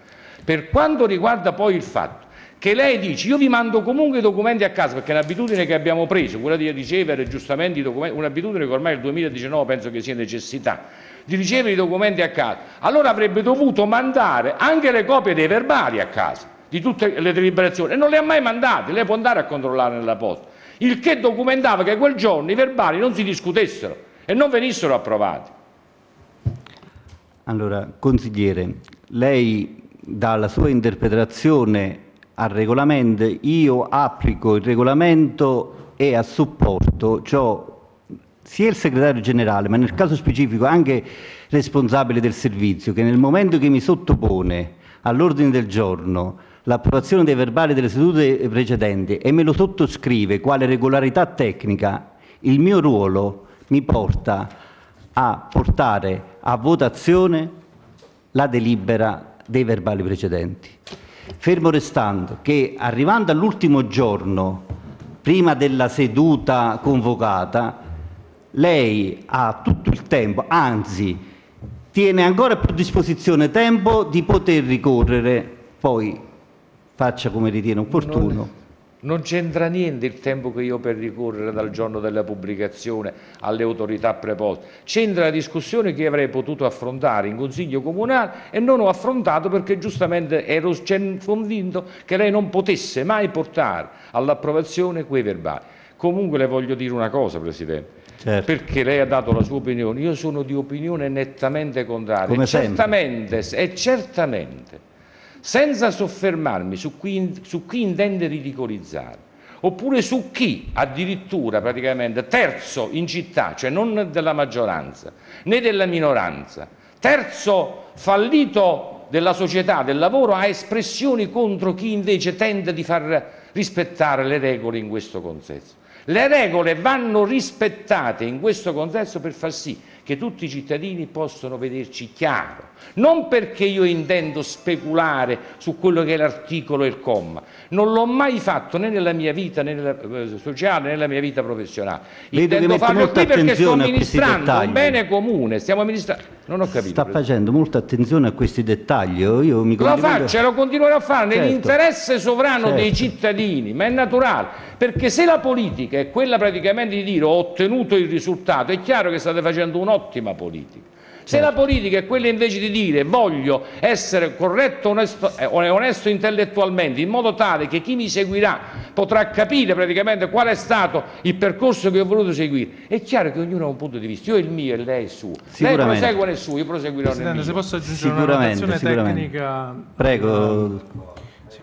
Per quanto riguarda poi il fatto che lei dice io vi mando comunque i documenti a casa perché è un'abitudine che abbiamo preso, quella di ricevere giustamente i documenti, un'abitudine che ormai nel 2019 penso che sia necessità, di ricevere i documenti a casa, allora avrebbe dovuto mandare anche le copie dei verbali a casa, di tutte le deliberazioni, e non le ha mai mandate, lei può andare a controllare nella posta, il che documentava che quel giorno i verbali non si discutessero e non venissero approvati. Allora, consigliere, lei dalla sua interpretazione al regolamento, io applico il regolamento e a supporto ho sia il segretario generale, ma nel caso specifico anche responsabile del servizio, che nel momento che mi sottopone all'ordine del giorno l'approvazione dei verbali delle sedute precedenti e me lo sottoscrive quale regolarità tecnica, il mio ruolo mi porta a portare a votazione la delibera dei verbali precedenti. Fermo restando che arrivando all'ultimo giorno, prima della seduta convocata, lei ha tutto il tempo, anzi tiene ancora più a disposizione tempo di poter ricorrere, poi faccia come ritiene opportuno. Non c'entra niente il tempo che io per ricorrere dal giorno della pubblicazione alle autorità preposte. C'entra la discussione che avrei potuto affrontare in Consiglio Comunale e non ho affrontato perché giustamente ero convinto che lei non potesse mai portare all'approvazione quei verbali. Comunque le voglio dire una cosa, Presidente. Certo. Perché lei ha dato la sua opinione, io sono di opinione nettamente contraria. Come e certamente, e certamente, senza soffermarmi su chi, su chi intende ridicolizzare, oppure su chi addirittura praticamente terzo in città, cioè non della maggioranza né della minoranza, terzo fallito della società, del lavoro, ha espressioni contro chi invece tende di far rispettare le regole in questo consesso. Le regole vanno rispettate in questo contesto per far sì che tutti i cittadini possano vederci chiaro, non perché io intendo speculare su quello che è l'articolo e il comma, non l'ho mai fatto né nella mia vita né nella, eh, sociale né nella mia vita professionale. Vedo Intendo farlo qui perché sto amministrando un bene comune, stiamo amministrando. Non ho capito. Sta facendo molta attenzione a questi dettagli. Io mi Lo e lo continuerò a fare Certo. nell'interesse sovrano Certo. dei cittadini, ma è naturale, perché se la politica è quella praticamente di dire ho ottenuto il risultato, è chiaro che state facendo un'ottima politica. Se la politica è quella invece di dire voglio essere corretto onesto, eh, onesto intellettualmente, in modo tale che chi mi seguirà potrà capire praticamente qual è stato il percorso che ho voluto seguire, è chiaro che ognuno ha un punto di vista, io il mio e lei il suo. Lei prosegue nel suo, io proseguirò nel Presidente, mio. se posso aggiungere una Sicuramente, notazione sicuramente. tecnica. Prego,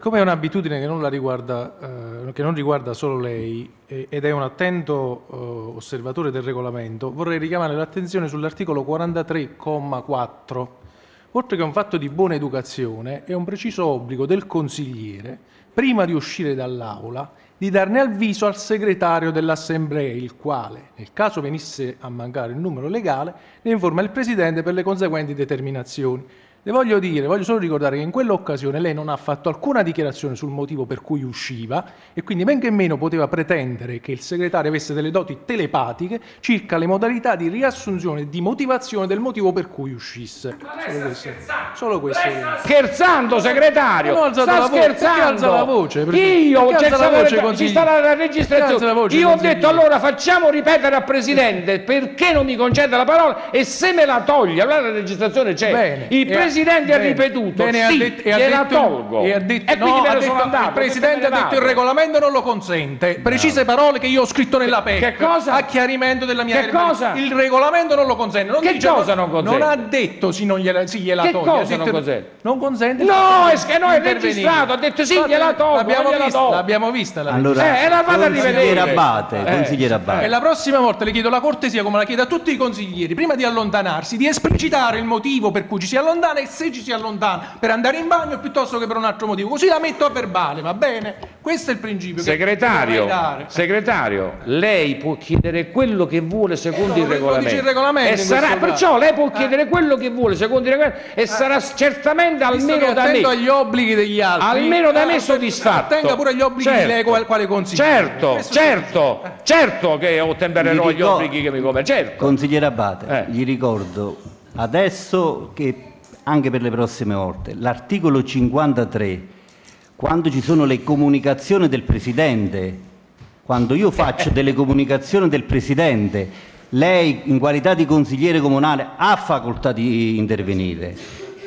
Siccome è un'abitudine che non, riguarda, eh, che non riguarda solo lei eh, ed è un attento eh, osservatore del regolamento, vorrei richiamare l'attenzione sull'articolo 43,4. Oltre che un fatto di buona educazione, è un preciso obbligo del consigliere, prima di uscire dall'aula, di darne avviso al segretario dell'Assemblea, il quale, nel caso venisse a mancare il numero legale, ne informa il Presidente per le conseguenti determinazioni. Le voglio dire, voglio solo ricordare che in quell'occasione lei non ha fatto alcuna dichiarazione sul motivo per cui usciva e quindi men che meno poteva pretendere che il segretario avesse delle doti telepatiche circa le modalità di riassunzione e di motivazione del motivo per cui uscisse. Solo questo. Solo questo. scherzando, segretario. Non ho alzato sta la voce. scherzando. Perché alza la voce? Io, Perché alza la voce, ci sta la alza registrazione. la voce, Io ho detto allora facciamo ripetere al Presidente (laughs) perché non mi concede la parola e se me la toglie, allora la registrazione c'è. Bene. Il ha- Presidente ha bene. ripetuto, Bene, ha sì, detto- ha gliela detto- tolgo. e ha detto- e quindi no, me ha ne sono detto- andato. il Presidente ha detto il regolamento non lo consente. Precise parole che io ho scritto nella PEC. che cosa? A chiarimento della mia Che cosa? Il regolamento non lo consente. Non Che dice- cosa non consente? Non ha detto sì, non gliela, sì, gliela Che toglie. ha cosa detto- non consente? Non consente. No, è che no, è registrato, ha detto sì, gliela tolgo, L'abbiamo gliela vista, l'abbiamo vista allora, Eh, e la vado a consigliere rivedere. Abate, Eh. consigliere Abate. E la prossima volta le chiedo la cortesia, come la chiedo a tutti i consiglieri, prima di allontanarsi, di esplicitare il motivo per cui ci si allontana e se ci si allontana per andare in bagno piuttosto che per un altro motivo. Così la metto a verbale, va bene? Questo è il principio. Segretario, segretario, lei può chiedere quello che vuole secondo Eh, il lo- lo regolamento. il regolamento E sarà, perciò lei può Eh. chiedere quello che vuole secondo il regolamento e sarà certamente almeno da attendo me. agli obblighi degli altri. Almeno da eh, me soddisfatto. Attenga pure agli obblighi Certo. di lei qual- quale consigliere. Certo, certo, certo che ottempererò Gli ricor- obblighi che mi come. Certo. Consigliere Abate, Eh. gli ricordo adesso che anche per le prossime volte, l'articolo 53, quando ci sono le comunicazioni del Presidente, quando io faccio (laughs) delle comunicazioni del Presidente, lei in qualità di consigliere comunale ha facoltà di intervenire.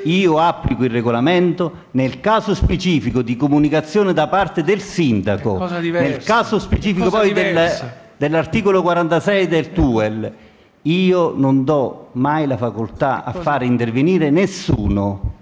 Io applico il regolamento nel caso specifico di comunicazione da parte del sindaco, nel caso specifico poi del, dell'articolo 46 del TUEL, io non do mai la facoltà a fare intervenire nessuno.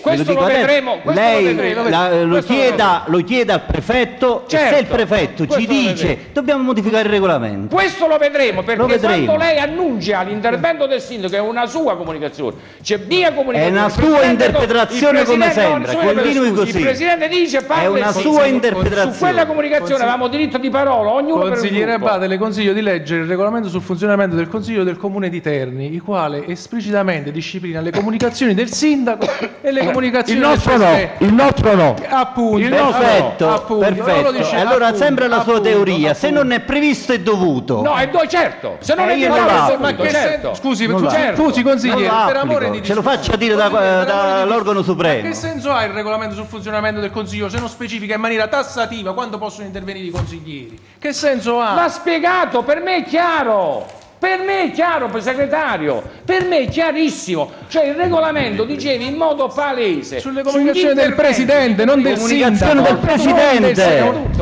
Questo lo vedremo, questo Lei lo vedremo. la- lo, Questo lo chieda, lo chieda al prefetto e se il Certo, prefetto ci dice dobbiamo modificare il regolamento. Questo lo vedremo perché Lo vedremo. quando lei annuncia l'intervento del sindaco è una sua comunicazione, c'è mia comunicazione. È una sua interpretazione come sembra, continui così. Il presidente dice parla È una sua interpretazione. Su quella comunicazione avevamo diritto di parola, ognuno Consigliere. Abate, le consiglio di leggere il regolamento sul funzionamento del Consiglio del Comune di Terni, il quale esplicitamente disciplina le comunicazioni del sindaco e le comunicazioni Il nostro no, il nostro no. Appunto, Il nostro no. Perfetto, appunto, non lo perfetto. dice- allora appunto, sembra la sua appunto, teoria, se appunto. non è previsto è dovuto. No, è do, certo, se non Eh, è dovuto, ma che certo. sen- scusi, lo scusi, consigliere, per amore di Ce lo faccia dire dall'organo supremo. Ma che senso ha il regolamento sul funzionamento del Consiglio se non specifica in maniera tassativa quando possono intervenire i consiglieri? Che senso ha? L'ha spiegato, per me è chiaro. Per me è chiaro, segretario, per me è chiarissimo. Cioè il regolamento diceva in modo palese. Sulle comunicazioni del presidente, non del sindaco. del presidente.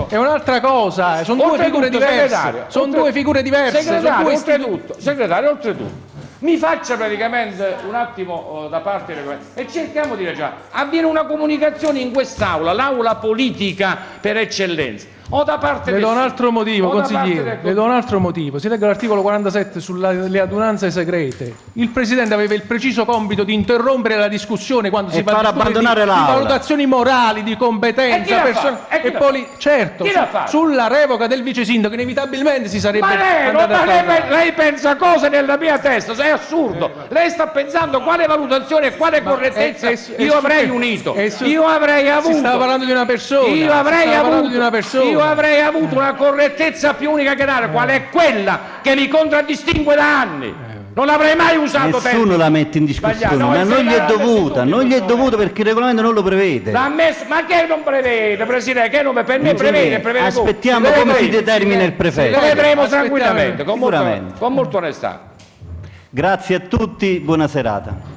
È un'altra cosa, eh, sono due figure diverse. Sono due figure diverse. Segretario, oltretutto, segretario, oltretutto. Mi faccia praticamente un attimo oh, da parte e cerchiamo di ragionare. Avviene una comunicazione in quest'aula, l'aula politica per eccellenza. O da parte Le do un altro motivo, consigliere. del- Le do un altro motivo. Si legga l'articolo 47 sulle adunanze segrete. Il Presidente aveva il preciso compito di interrompere la discussione quando si E va a far discutere di, abbandonare di l'aula. valutazioni morali, di E competenza l'ha person-? E chi e poi certo Chi su- sulla revoca del vice sindaco inevitabilmente si sarebbe Ma lei, ma lei, lei pensa cose nella mia testa, è assurdo. Lei sta pensando quale valutazione e quale correttezza è- è- è io avrei è- unito. è su- io avrei avuto. Si stava parlando di una persona. Io si avrei stava parlando avuto, di una persona. Io avrei avuto una correttezza più unica che dare, qual è quella che mi contraddistingue da anni. Non avrei mai usato Nessuno termini. la mette in discussione. No, ma non gli è dovuta, non gli è dovuto perché il regolamento non lo prevede. Messo- ma che non prevede, Presidente? Che non, per me prevede, prevede. Aspettiamo come si determina il prefetto. Lo vedremo tranquillamente, con molta, Sicuramente. con molta onestà. Grazie a tutti, buona serata.